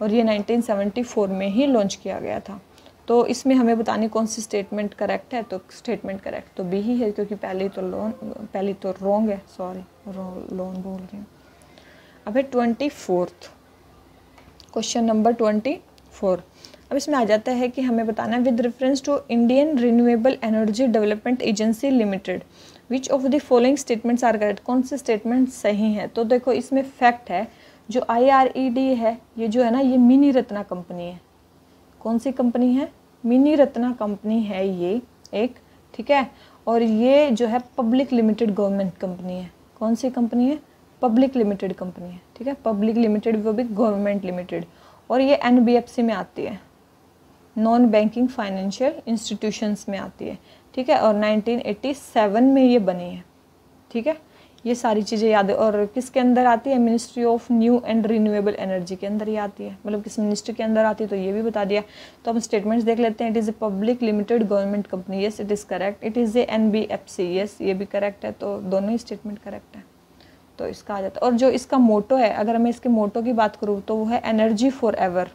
और ये 1974 में ही लॉन्च किया गया था। तो इसमें हमें बताने कौन सी स्टेटमेंट करेक्ट है तो स्टेटमेंट करेक्ट तो बी ही है, क्योंकि पहले तो लोन पहली तो रॉन्ग है सॉरी लोन बोल रही हूँ। अब है ट्वेंटी क्वेश्चन नंबर ट्वेंटी अब इसमें आ जाता है कि हमें बताना है with reference to Indian renewable energy development agency limited which of the following statements are correct कौन से स्टेटमेंट सही हैं? तो देखो, इसमें फैक्ट है, जो आई e है, ये जो है ना, ये मिनी रत्ना कंपनी है। कौन सी कंपनी है? मिनी रत्ना कंपनी है ये एक, ठीक है? और ये जो है पब्लिक लिमिटेड गवर्नमेंट कंपनी है। कौन सी कंपनी है? पब्लिक लिमिटेड कंपनी है, ठीक है? पब्लिक लिमिटेड वो भी गवर्नमेंट लिमिटेड और ये NBFC में आती है। नॉन बैंकिंग फाइनेंशियल इंस्टीट्यूशंस में आती है। ठीक है? और 1987 में ये बनी है। ठीक है? ये सारी चीज़ें याद है। और किसके अंदर आती है? Ministry of new and renewable energy के अंदर ही आती है। मतलब किस मिनिस्ट्री के अंदर आती है तो ये भी बता दिया। तो हम स्टेटमेंट्स देख लेते हैं। It is a public limited government company yes it is correct it is a N B F C yes ये भी करेक्ट है। तो दोनों ही स्टेटमेंट करेक्ट है। तो इसका आ जाता है। और जो इसका मोटो है, अगर मैं इसके मोटो की बात करूँ तो वो है energy for ever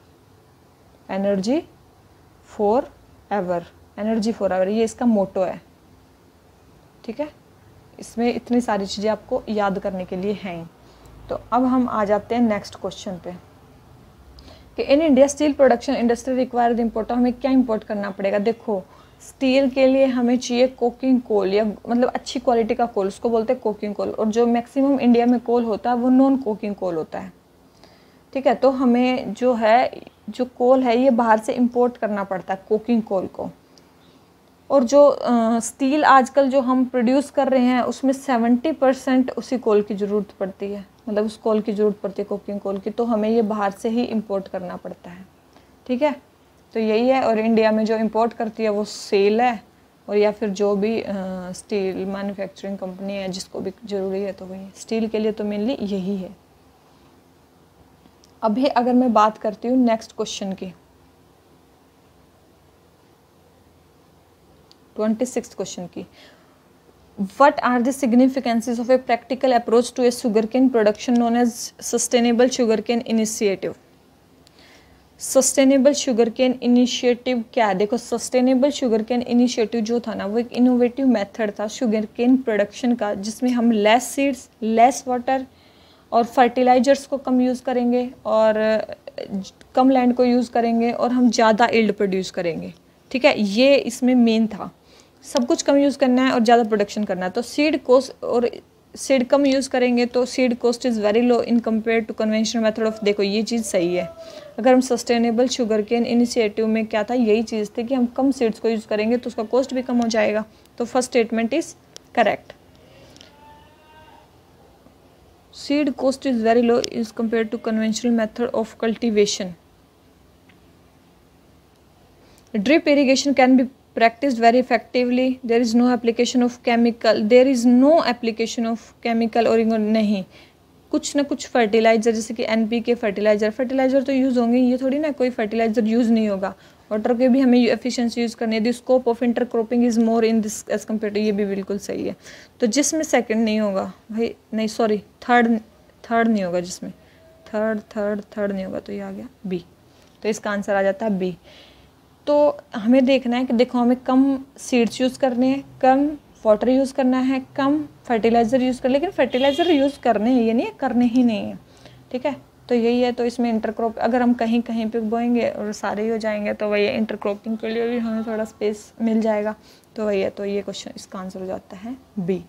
energy for ever energy for our ये इसका मोटो है। ठीक है? इसमें इतनी सारी चीज़ें आपको याद करने के लिए हैं। तो अब हम आ जाते हैं नेक्स्ट क्वेश्चन पे। कि in India steel production industry require import हमें क्या इम्पोर्ट करना पड़ेगा? देखो स्टील के लिए हमें चाहिए कोकिंग कोल या मतलब अच्छी क्वालिटी का कोल उसको बोलते हैं कोकिंग कोल और जो मैक्सिमम इंडिया में कोल होता है, वो नॉन कोकिंग कोल होता है। ठीक है? तो हमें जो है, जो कोल है, ये बाहर से इम्पोर्ट करना पड़ता है कोकिंग कोल को। और जो स्टील आजकल जो हम प्रोड्यूस कर रहे हैं, उसमें सेवेंटी परसेंट उसी कोल की ज़रूरत पड़ती है। मतलब उस कोल की ज़रूरत पड़ती है कुकिंग कोल की। तो हमें ये बाहर से ही इम्पोर्ट करना पड़ता है। ठीक है? तो यही है। और इंडिया में जो इम्पोर्ट करती है, वो सेल है। और या फिर जो भी स्टील मैन्युफैक्चरिंग कंपनी है, जिसको भी ज़रूरी है तो वही। स्टील के लिए तो मेनली यही है। अभी अगर मैं बात करती हूँ नेक्स्ट क्वेश्चन की। ट्वेंटी सिक्स क्वेश्चन की, what are the significances of a practical approach to a sugarcane production known as sustainable sugarcane initiative? Sustainable sugar cane initiative क्या है? देखो सस्टेनेबल शुगर केन इनिशिएटिव जो था ना, वो एक इनोवेटिव मेथड था शुगर केन प्रोडक्शन का, जिसमें हम लेस सीड्स लेस वाटर और फर्टिलाइजर्स को कम यूज़ करेंगे और, कम लैंड को यूज़ करेंगे और हम ज़्यादा इल्ड प्रोड्यूस करेंगे। ठीक है? ये इसमें मेन था। सब कुछ कम यूज़ करना है और ज़्यादा प्रोडक्शन करना है। तो सीड कोस्ट और सीड कम यूज़ करेंगे तो seed cost is very low in compare to conventional method of देखो, ये चीज़ सही है। अगर हम सस्टेनेबल शुगर केन इनिशिएटिव में क्या था, यही चीज़ थी कि हम कम सीड्स को यूज़ करेंगे तो उसका कॉस्ट भी कम हो जाएगा। तो first statement is correct seed cost is very low is compare to conventional method of cultivation drip irrigation can be practiced very effectively. There is no application of chemical, there is no application of chemical or नहीं। कुछ ना कुछ fertiliser जैसे कि N P K fertiliser fertiliser तो use होंगे ये थोड़ी ना कोई फर्टिलाइज़र यूज़ नहीं होगा। वाटर के भी हमें एफिशिएंसी यूज़ करनी है। The scope of intercropping is more in this as compare to ये भी बिल्कुल सही है। तो जिसमें सेकंड नहीं होगा, भाई, नहीं सॉरी थर्ड थर्ड नहीं होगा जिसमें। थर्ड थर्ड थर्ड नहीं होगा तो ये आ गया बी तो इसका आंसर आ जाता है बी तो हमें देखना है कि देखो, हमें कम सीड्स यूज़ करने हैं, कम वाटर यूज़ करना है, कम फर्टिलाइज़र यूज़ कर, लेकिन फर्टिलाइज़र यूज़ करने ये नहीं है, करने ही नहीं है, ठीक है? तो यही है तो इसमें इंटरक्रॉप अगर हम कहीं कहीं पे बोएँगे और सारे ही हो जाएँगे तो वही इंटरक्रॉपिंग के लिए भी हमें थोड़ा स्पेस मिल जाएगा तो वही है तो ये क्वेश्चन इसका आंसर हो जाता है बी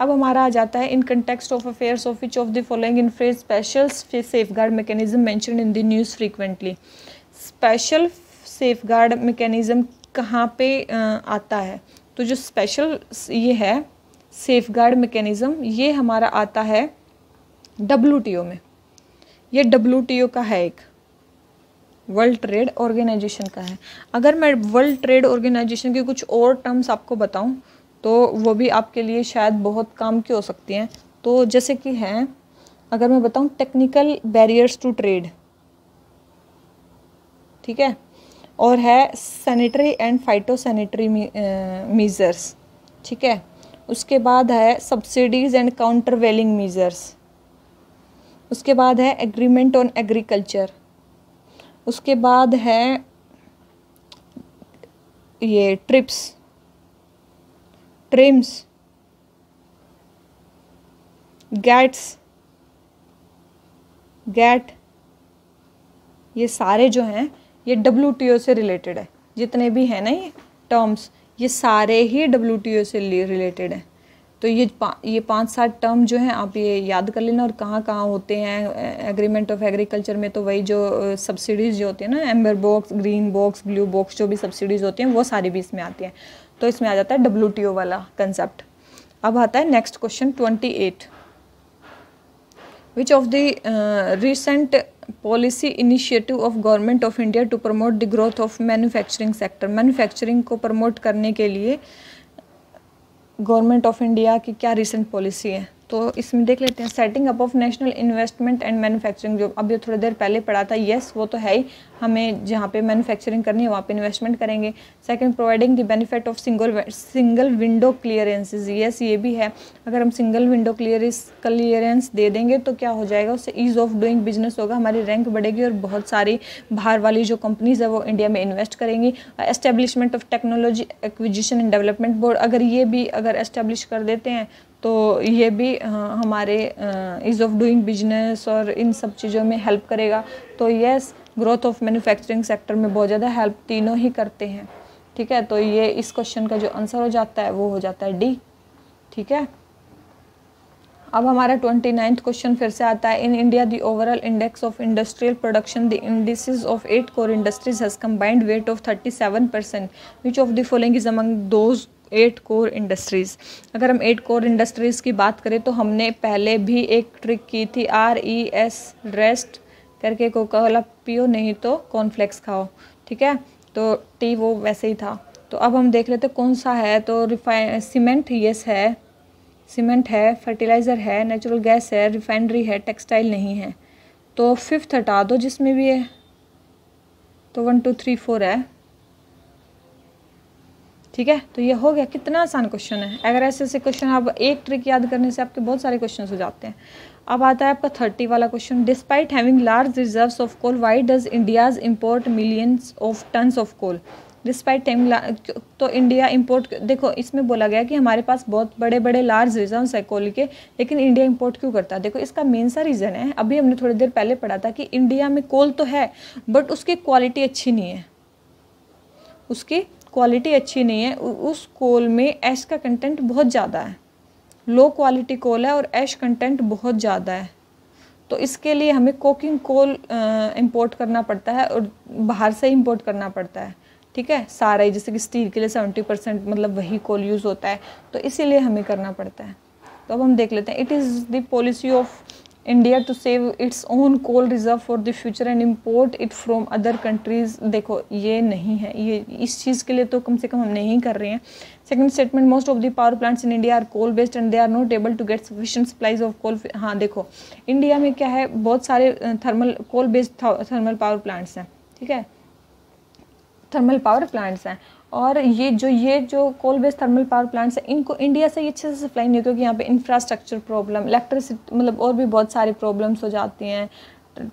अब हमारा आ जाता है in context of affairs of which of the following in phrase special safeguard mechanism mention in the news frequently special safeguard mechanism कहाँ पे आता है? तो जो स्पेशल ये है सेफ़ गार्ड मेकेनिज़्म ये हमारा आता है डब्ल्यू में। ये डब्ल्यू का है एक। वर्ल्ड ट्रेड ऑर्गेनाइजेशन का है। अगर मैं वर्ल्ड ट्रेड ऑर्गेनाइजेशन के कुछ और टर्म्स आपको बताऊँ तो वो भी आपके लिए शायद बहुत काम की हो सकती हैं। तो जैसे कि हैं, अगर मैं बताऊँ टेक्निकल बैरियर्स टू ट्रेड ठीक है? और है sanitary and phytosanitary measures ठीक है? उसके बाद है subsidies and countervailing measures उसके बाद है एग्रीमेंट ऑन एग्रीकल्चर उसके बाद है ये ट्रिप्स ट्रिम्स गैट्स गैट ये सारे जो हैं ये डब्ल्यूटीओ से रिलेटेड है। जितने भी हैं ना ये टर्म्स ये सारे ही डब्ल्यूटीओ से रिलेटेड हैं। तो ये पा, ये पाँच सात टर्म जो हैं आप ये याद कर लेना और कहाँ कहाँ होते हैं। एग्रीमेंट ऑफ़ एग्रीकल्चर में तो वही जो सब्सिडीज़ जो होती है ना amber box green box blue box जो भी सब्सिडीज़ होती हैं वो सारी भी इसमें आती हैं। तो इसमें आ जाता है डब्ल्यूटीओ वाला कंसेप्ट अब आता है next question twenty eight which of the recent policy initiative of government of India to promote the growth of manufacturing sector manufacturing को प्रमोट करने के लिए गवर्नमेंट ऑफ़ इंडिया की क्या रिसेंट पॉलिसी है? तो इसमें देख लेते हैं setting up of national investment and manufacturing जो अभी थोड़ी देर पहले पढ़ा था येस वो तो है ही। हमें जहाँ पे मैन्युफैक्चरिंग करनी है, वहाँ पे इन्वेस्टमेंट करेंगे। Second providing the benefit of single single window clearances yes ये भी है। अगर हम सिंगल विंडो क्लियरेंस क्लियरेंस दे देंगे तो क्या हो जाएगा? उससे ईज़ ऑफ़ डूइंग बिज़नेस होगा, हमारी रैंक बढ़ेगी और बहुत सारी बाहर वाली जो कंपनीज़ है, वो इंडिया में इन्वेस्ट करेंगी। Establishment of technology acquisition and development board अगर ये भी अगर एस्टेब्लिश कर देते हैं तो ये भी हमारे इज़ ऑफ़ डूइंग बिज़नेस और इन सब चीज़ों में हेल्प करेगा। तो yes growth of manufacturing sector में बहुत ज़्यादा हेल्प तीनों ही करते हैं। ठीक है? तो ये इस क्वेश्चन का जो आंसर हो जाता है, वो हो जाता है डी ठीक है? अब हमारा ट्वेंटी नाइन्थ क्वेश्चन फिर से आता है। In India the overall index of industrial production the indices of eight core industries has combined weight of thirty seven percent which of the following is among those eight core industries अगर हम eight core industries की बात करें तो हमने पहले भी एक ट्रिक की थी आर ई एस रेस्ट करके कोका कोला पियो, नहीं तो कॉर्नफ्लेक्स खाओ, ठीक है? तो टी वो वैसे ही था। तो अब हम देख लेते कौन सा है तो रिफाइन सीमेंट यस है। सीमेंट है फर्टिलाइज़र है नेचुरल गैस है रिफाइनरी है टेक्सटाइल नहीं है। तो फिफ्थ हटा दो जिसमें भी है। तो वन टू थ्री फोर है। ठीक है? तो ये हो गया कितना आसान क्वेश्चन है। अगर ऐसे ऐसे क्वेश्चन आप एक ट्रिक याद करने से आपके बहुत सारे क्वेश्चन हो जाते हैं। अब आता है आपका थर्टी वाला question despite having large reserves of coal why does India's import millions of tons of coal despite time तो इंडिया इंपोर्ट देखो, इसमें बोला गया कि हमारे पास बहुत बड़े बड़े लार्ज रिज़र्व है कोल के, लेकिन इंडिया इंपोर्ट क्यों करता? है देखो, इसका मेन सा रीज़न है। अभी हमने थोड़ी देर पहले पढ़ा था कि इंडिया में कोल तो है बट उसकी क्वालिटी अच्छी नहीं है। उसकी क्वालिटी अच्छी नहीं है उस कोल में ऐश का कंटेंट बहुत ज़्यादा है। लो क्वालिटी कोल है और ऐश कंटेंट बहुत ज़्यादा है। तो इसके लिए हमें कोकिंग कोल इंपोर्ट करना पड़ता है और बाहर से इंपोर्ट करना पड़ता है। ठीक है? सारा ही, जैसे कि स्टील के लिए सेवेंटी परसेंट मतलब वही कोल यूज़ होता है। तो इसीलिए हमें करना पड़ता है। तो अब हम देख लेते हैं। It is the policy of India to save its own coal reserve for the future and import it from other countries देखो, ये नहीं है। ये, इस चीज़ के लिए तो कम से कम हम नहीं कर रहे हैं। Second statement most of the power plants in India are coal based and they are not able to get sufficient supplies of coal हाँ देखो इंडिया में क्या है, बहुत सारे thermal coal based thermal power plants हैं, ठीक है? थर्मल पावर प्लांट्स हैं। और ये जो ये जो coal based thermal power plants हैं, इनको इंडिया से ये अच्छे से सप्लाई नहीं होती क्योंकि यहाँ पे इंफ्रास्ट्रक्चर प्रॉब्लम इलेक्ट्रिसिटी मतलब और भी बहुत सारी प्रॉब्लम्स हो जाती हैं।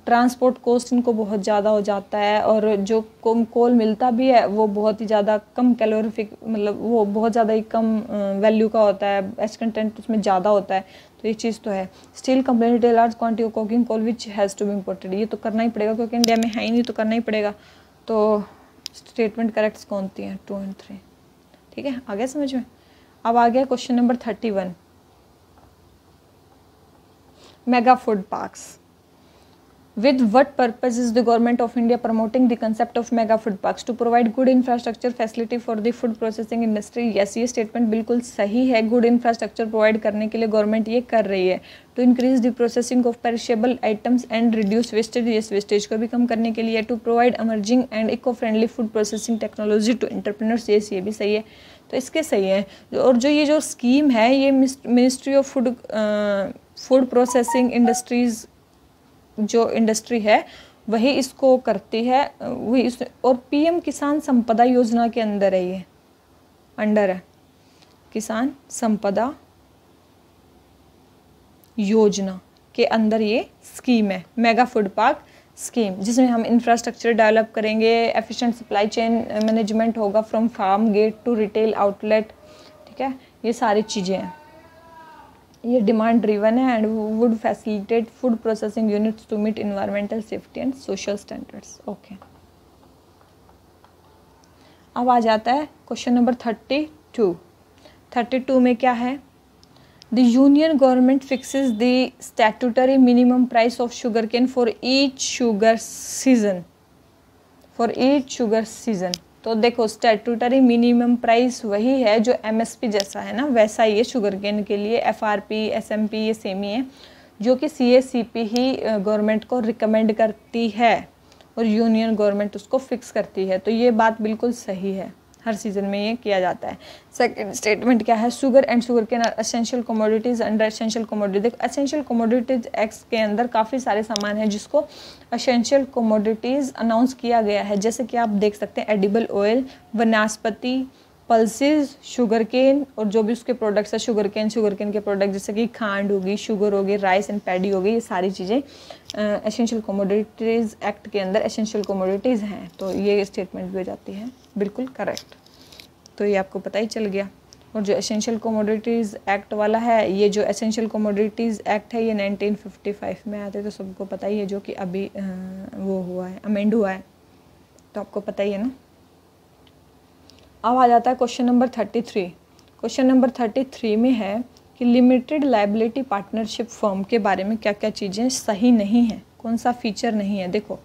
ट्रांसपोर्ट कॉस्ट इनको बहुत ज़्यादा हो जाता है और जो कोल मिलता भी है, वो बहुत ही ज़्यादा कम कैलोरीफिक मतलब वो बहुत ज़्यादा ही कम वैल्यू का होता है एच कंटेंट उसमें ज़्यादा होता है तो ये चीज़ तो है। Steel company large quantity of coking coal which has to be imported ये तो करना ही पड़ेगा क्योंकि इंडिया में है ही नहीं तो करना ही पड़ेगा। तो स्टेटमेंट करेक्ट कौन सी हैं? टू एंड थ्री ठीक है? आ गया समझ में? अब आ गया question number thirty one mega food parks with what purpose is the government of india promoting the concept of mega food parks to provide good infrastructure facility for the food processing industry yes ये statement बिल्कुल सही है good infrastructure provide करने के लिए government ये कर रही है to increase the processing of perishable items and reduce wastage yes wastage को भी कम करने के लिए to provide emerging and eco friendly food processing technology to entrepreneurs yes ये भी सही है तो इसके सही है और जो ये जो स्कीम है ये ministry of food food processing industries जो इंडस्ट्री है, वही इसको करती है, वही इस, और पीएम किसान संपदा योजना के अंदर है ये अंडर है। किसान संपदा योजना के अंदर ये स्कीम है मेगा फ़ूड पार्क स्कीम जिसमें हम इंफ्रास्ट्रक्चर डेवलप करेंगे एफिशिएंट सप्लाई चेन मैनेजमेंट होगा from farm gate to retail outlet ठीक है? ये सारी चीज़ें हैं। ये डिमांड ड्रिवन है and would facilitate food processing units to meet environmental safety and social standards okay अब आ जाता है question number thirty two thirty two में क्या है? The union government fixes the statutory minimum price of sugar cane for each sugar season for each sugar season तो देखो statutory minimum price वही है जो एमएसपी जैसा है ना, वैसा ही है शुगर केन के लिए एफआरपी एसएमपी ये सेम ही है, जो कि सीएसीपी ही गवर्नमेंट को रिकमेंड करती है और यूनियन गवर्नमेंट उसको फिक्स करती है। तो ये बात बिल्कुल सही है। हर सीज़न में ये किया जाता है। सेकंड स्टेटमेंट क्या है? शुगर एंड शुगर के अंदर essential commodities under essential commodity देखो असेंशियल कमोडिटीज एक्स के अंदर काफ़ी सारे सामान हैं जिसको असेंशियल कमोडिटीज़ अनाउंस किया गया है। जैसे कि आप देख सकते हैं एडिबल ऑयल वनस्पति पल्सेस शुगर केन और जो भी उसके प्रोडक्ट्स है शुगर केन शुगर केन के प्रोडक्ट जैसे कि खांड होगी शुगर होगी राइस एंड पैडी होगी, ये सारी चीज़ें एसेंशियल कमोडिटीज़ एक्ट के अंदर एसेंशियल कमोडिटीज़ हैं। तो ये स्टेटमेंट भी हो जाती है। बिल्कुल करेक्ट तो ये आपको पता ही चल गया। और जो एसेंशियल कोमोडिटीज़ एक्ट वाला है, ये जो एसेंशियल कोमोडिटीज़ एक्ट है, ये 1955 में आते तो सबको पता ही है जो कि अभी वो हुआ है अमेंड हुआ है। तो आपको पता ही है ना? अब आ जाता है question number thirty three question number thirty three में है कि लिमिटेड लाइबिलिटी पार्टनरशिप फर्म के बारे में क्या क्या चीज़ें सही नहीं हैं? कौन सा फीचर नहीं है? देखो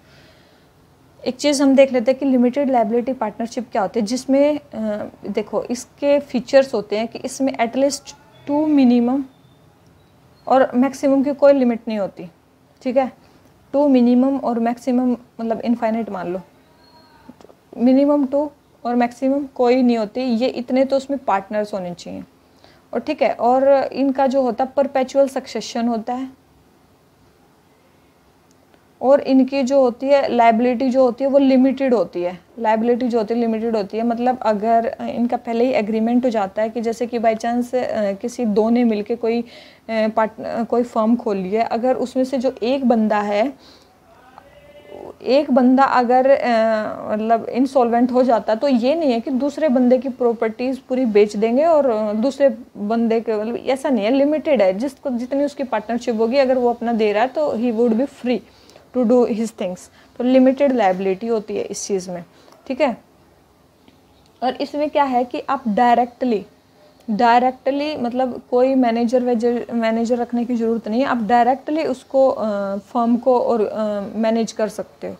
एक चीज़ हम देख लेते हैं कि लिमिटेड लाइबिलिटी पार्टनरशिप क्या होती है, जिसमें देखो, इसके फीचर्स होते हैं कि इसमें एटलीस्ट टू मिनिमम और मैक्सिमम की कोई लिमिट नहीं होती, ठीक है? टू मिनिमम और मैक्सिमम मतलब इनफाइनाइट मान लो। मिनिमम टू और मैक्सिमम कोई नहीं होती, ये इतने तो उसमें पार्टनर्स होने चाहिए। और ठीक है, और इनका जो होता है परपेचुअल सक्सेशन होता है और इनकी जो होती है लाइबिलिटी जो होती है, वो लिमिटेड होती है। लाइबिलिटी जो होती है लिमिटेड होती है। मतलब अगर इनका पहले ही एग्रीमेंट हो जाता है कि जैसे कि बाई चांस किसी दो ने मिलके कोई पार्ट कोई फर्म खोल है। अगर उसमें से जो एक बंदा है, एक बंदा अगर मतलब इंसॉल्वेंट हो जाता तो ये नहीं है कि दूसरे बंदे की प्रॉपर्टीज़ पूरी बेच देंगे और दूसरे बंदे के मतलब ऐसा नहीं है। लिमिटेड है। जिसको, जितनी उसकी पार्टनरशिप होगी, अगर वो अपना दे रहा है तो he would be free to do his things तो लिमिटेड लाइबिलिटी होती है इस चीज़ में, ठीक है? और इसमें क्या है कि आप डायरेक्टली डायरेक्टली मतलब कोई मैनेजर वेजर मैनेजर रखने की ज़रूरत नहीं है, आप डायरेक्टली उसको फर्म को और मैनेज कर सकते हो।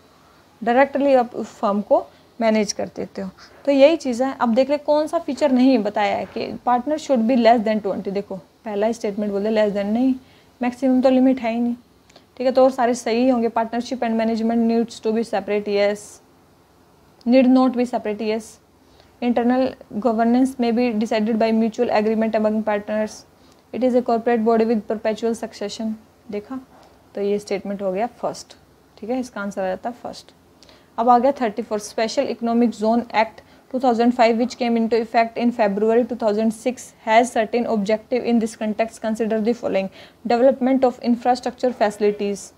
डायरेक्टली आप उस फर्म को मैनेज कर देते हो। तो यही चीज़ है। अब देख ले, कौन सा फीचर नहीं बताया है कि partner should be less than twenty देखो, पहला स्टेटमेंट बोलते लेस देन नहीं मैक्सिमम तो लिमिट है ही नहीं। ठीक है तो और सारे सही होंगे। Partnership and management needs to be separate yes need not be separate yes internal governance में be decided by mutual agreement among partners it is a corporate body with perpetual succession देखा? तो ये स्टेटमेंट हो गया first ठीक है, इसका answer आ जाता है फ़र्स्ट अब आ गया thirty four special economic zone act 2005 which came into effect in February 2006 has certain objective in this context. Consider the following. Development of infrastructure facilities.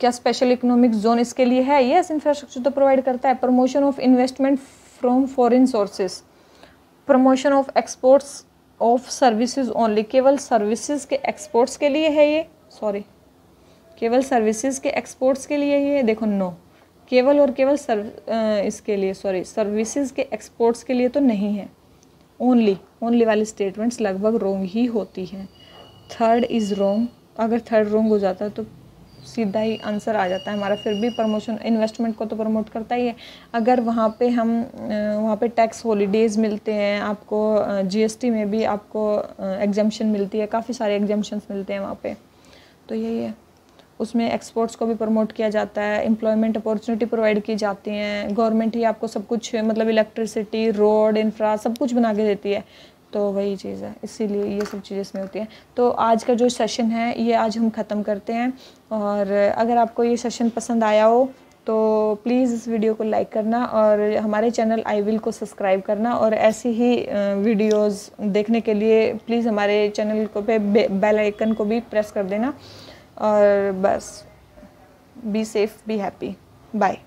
क्या स्पेशल इकोनॉमिक जोन इसके लिए है? यस इंफ्रास्ट्रक्चर तो provide करता है. Promotion of investment from foreign sources promotion of exports of services only केवल services के exports के लिए है ये? सॉरी केवल सर्विसेज़ के एक्सपोर्ट्स के लिए ये? देखो नो no. केवल और केवल सर्व इसके लिए सॉरी सर्विसेज़ के एक्सपोर्ट्स के लिए तो नहीं है। ओनली ओनली वाली स्टेटमेंट्स लगभग रोंग ही होती हैं। थर्ड इज़ रोंग अगर थर्ड रोंग हो जाता है तो सीधा ही आंसर आ जाता है हमारा। फिर भी प्रमोशन इन्वेस्टमेंट को तो प्रमोट करता ही है। अगर वहाँ पे हम वहाँ पे टैक्स हॉलीडेज़ मिलते हैं, आपको जीएसटी में भी आपको एग्जामेशन मिलती है, काफ़ी सारे एग्जामेशंस मिलते हैं वहाँ पे। तो यही है। उसमें एक्सपोर्ट्स को भी प्रमोट किया जाता है एम्प्लॉयमेंट अपॉर्चुनिटी प्रोवाइड की जाती हैं गवर्नमेंट ही आपको सब कुछ मतलब इलेक्ट्रिसिटी रोड इंफ्रा सब कुछ बना के देती है। तो वही चीज़ है, इसीलिए ये सब चीज़ें इसमें होती हैं। तो आज का जो सेशन है, ये आज हम ख़त्म करते हैं। और अगर आपको ये सेशन पसंद आया हो तो प्लीज़ इस वीडियो को लाइक करना और हमारे चैनल आई विल को सब्सक्राइब करना और ऐसी ही वीडियोस देखने के लिए प्लीज़ हमारे चैनल को पे बेल आइकन को भी प्रेस कर देना। और बस be safe be happy bye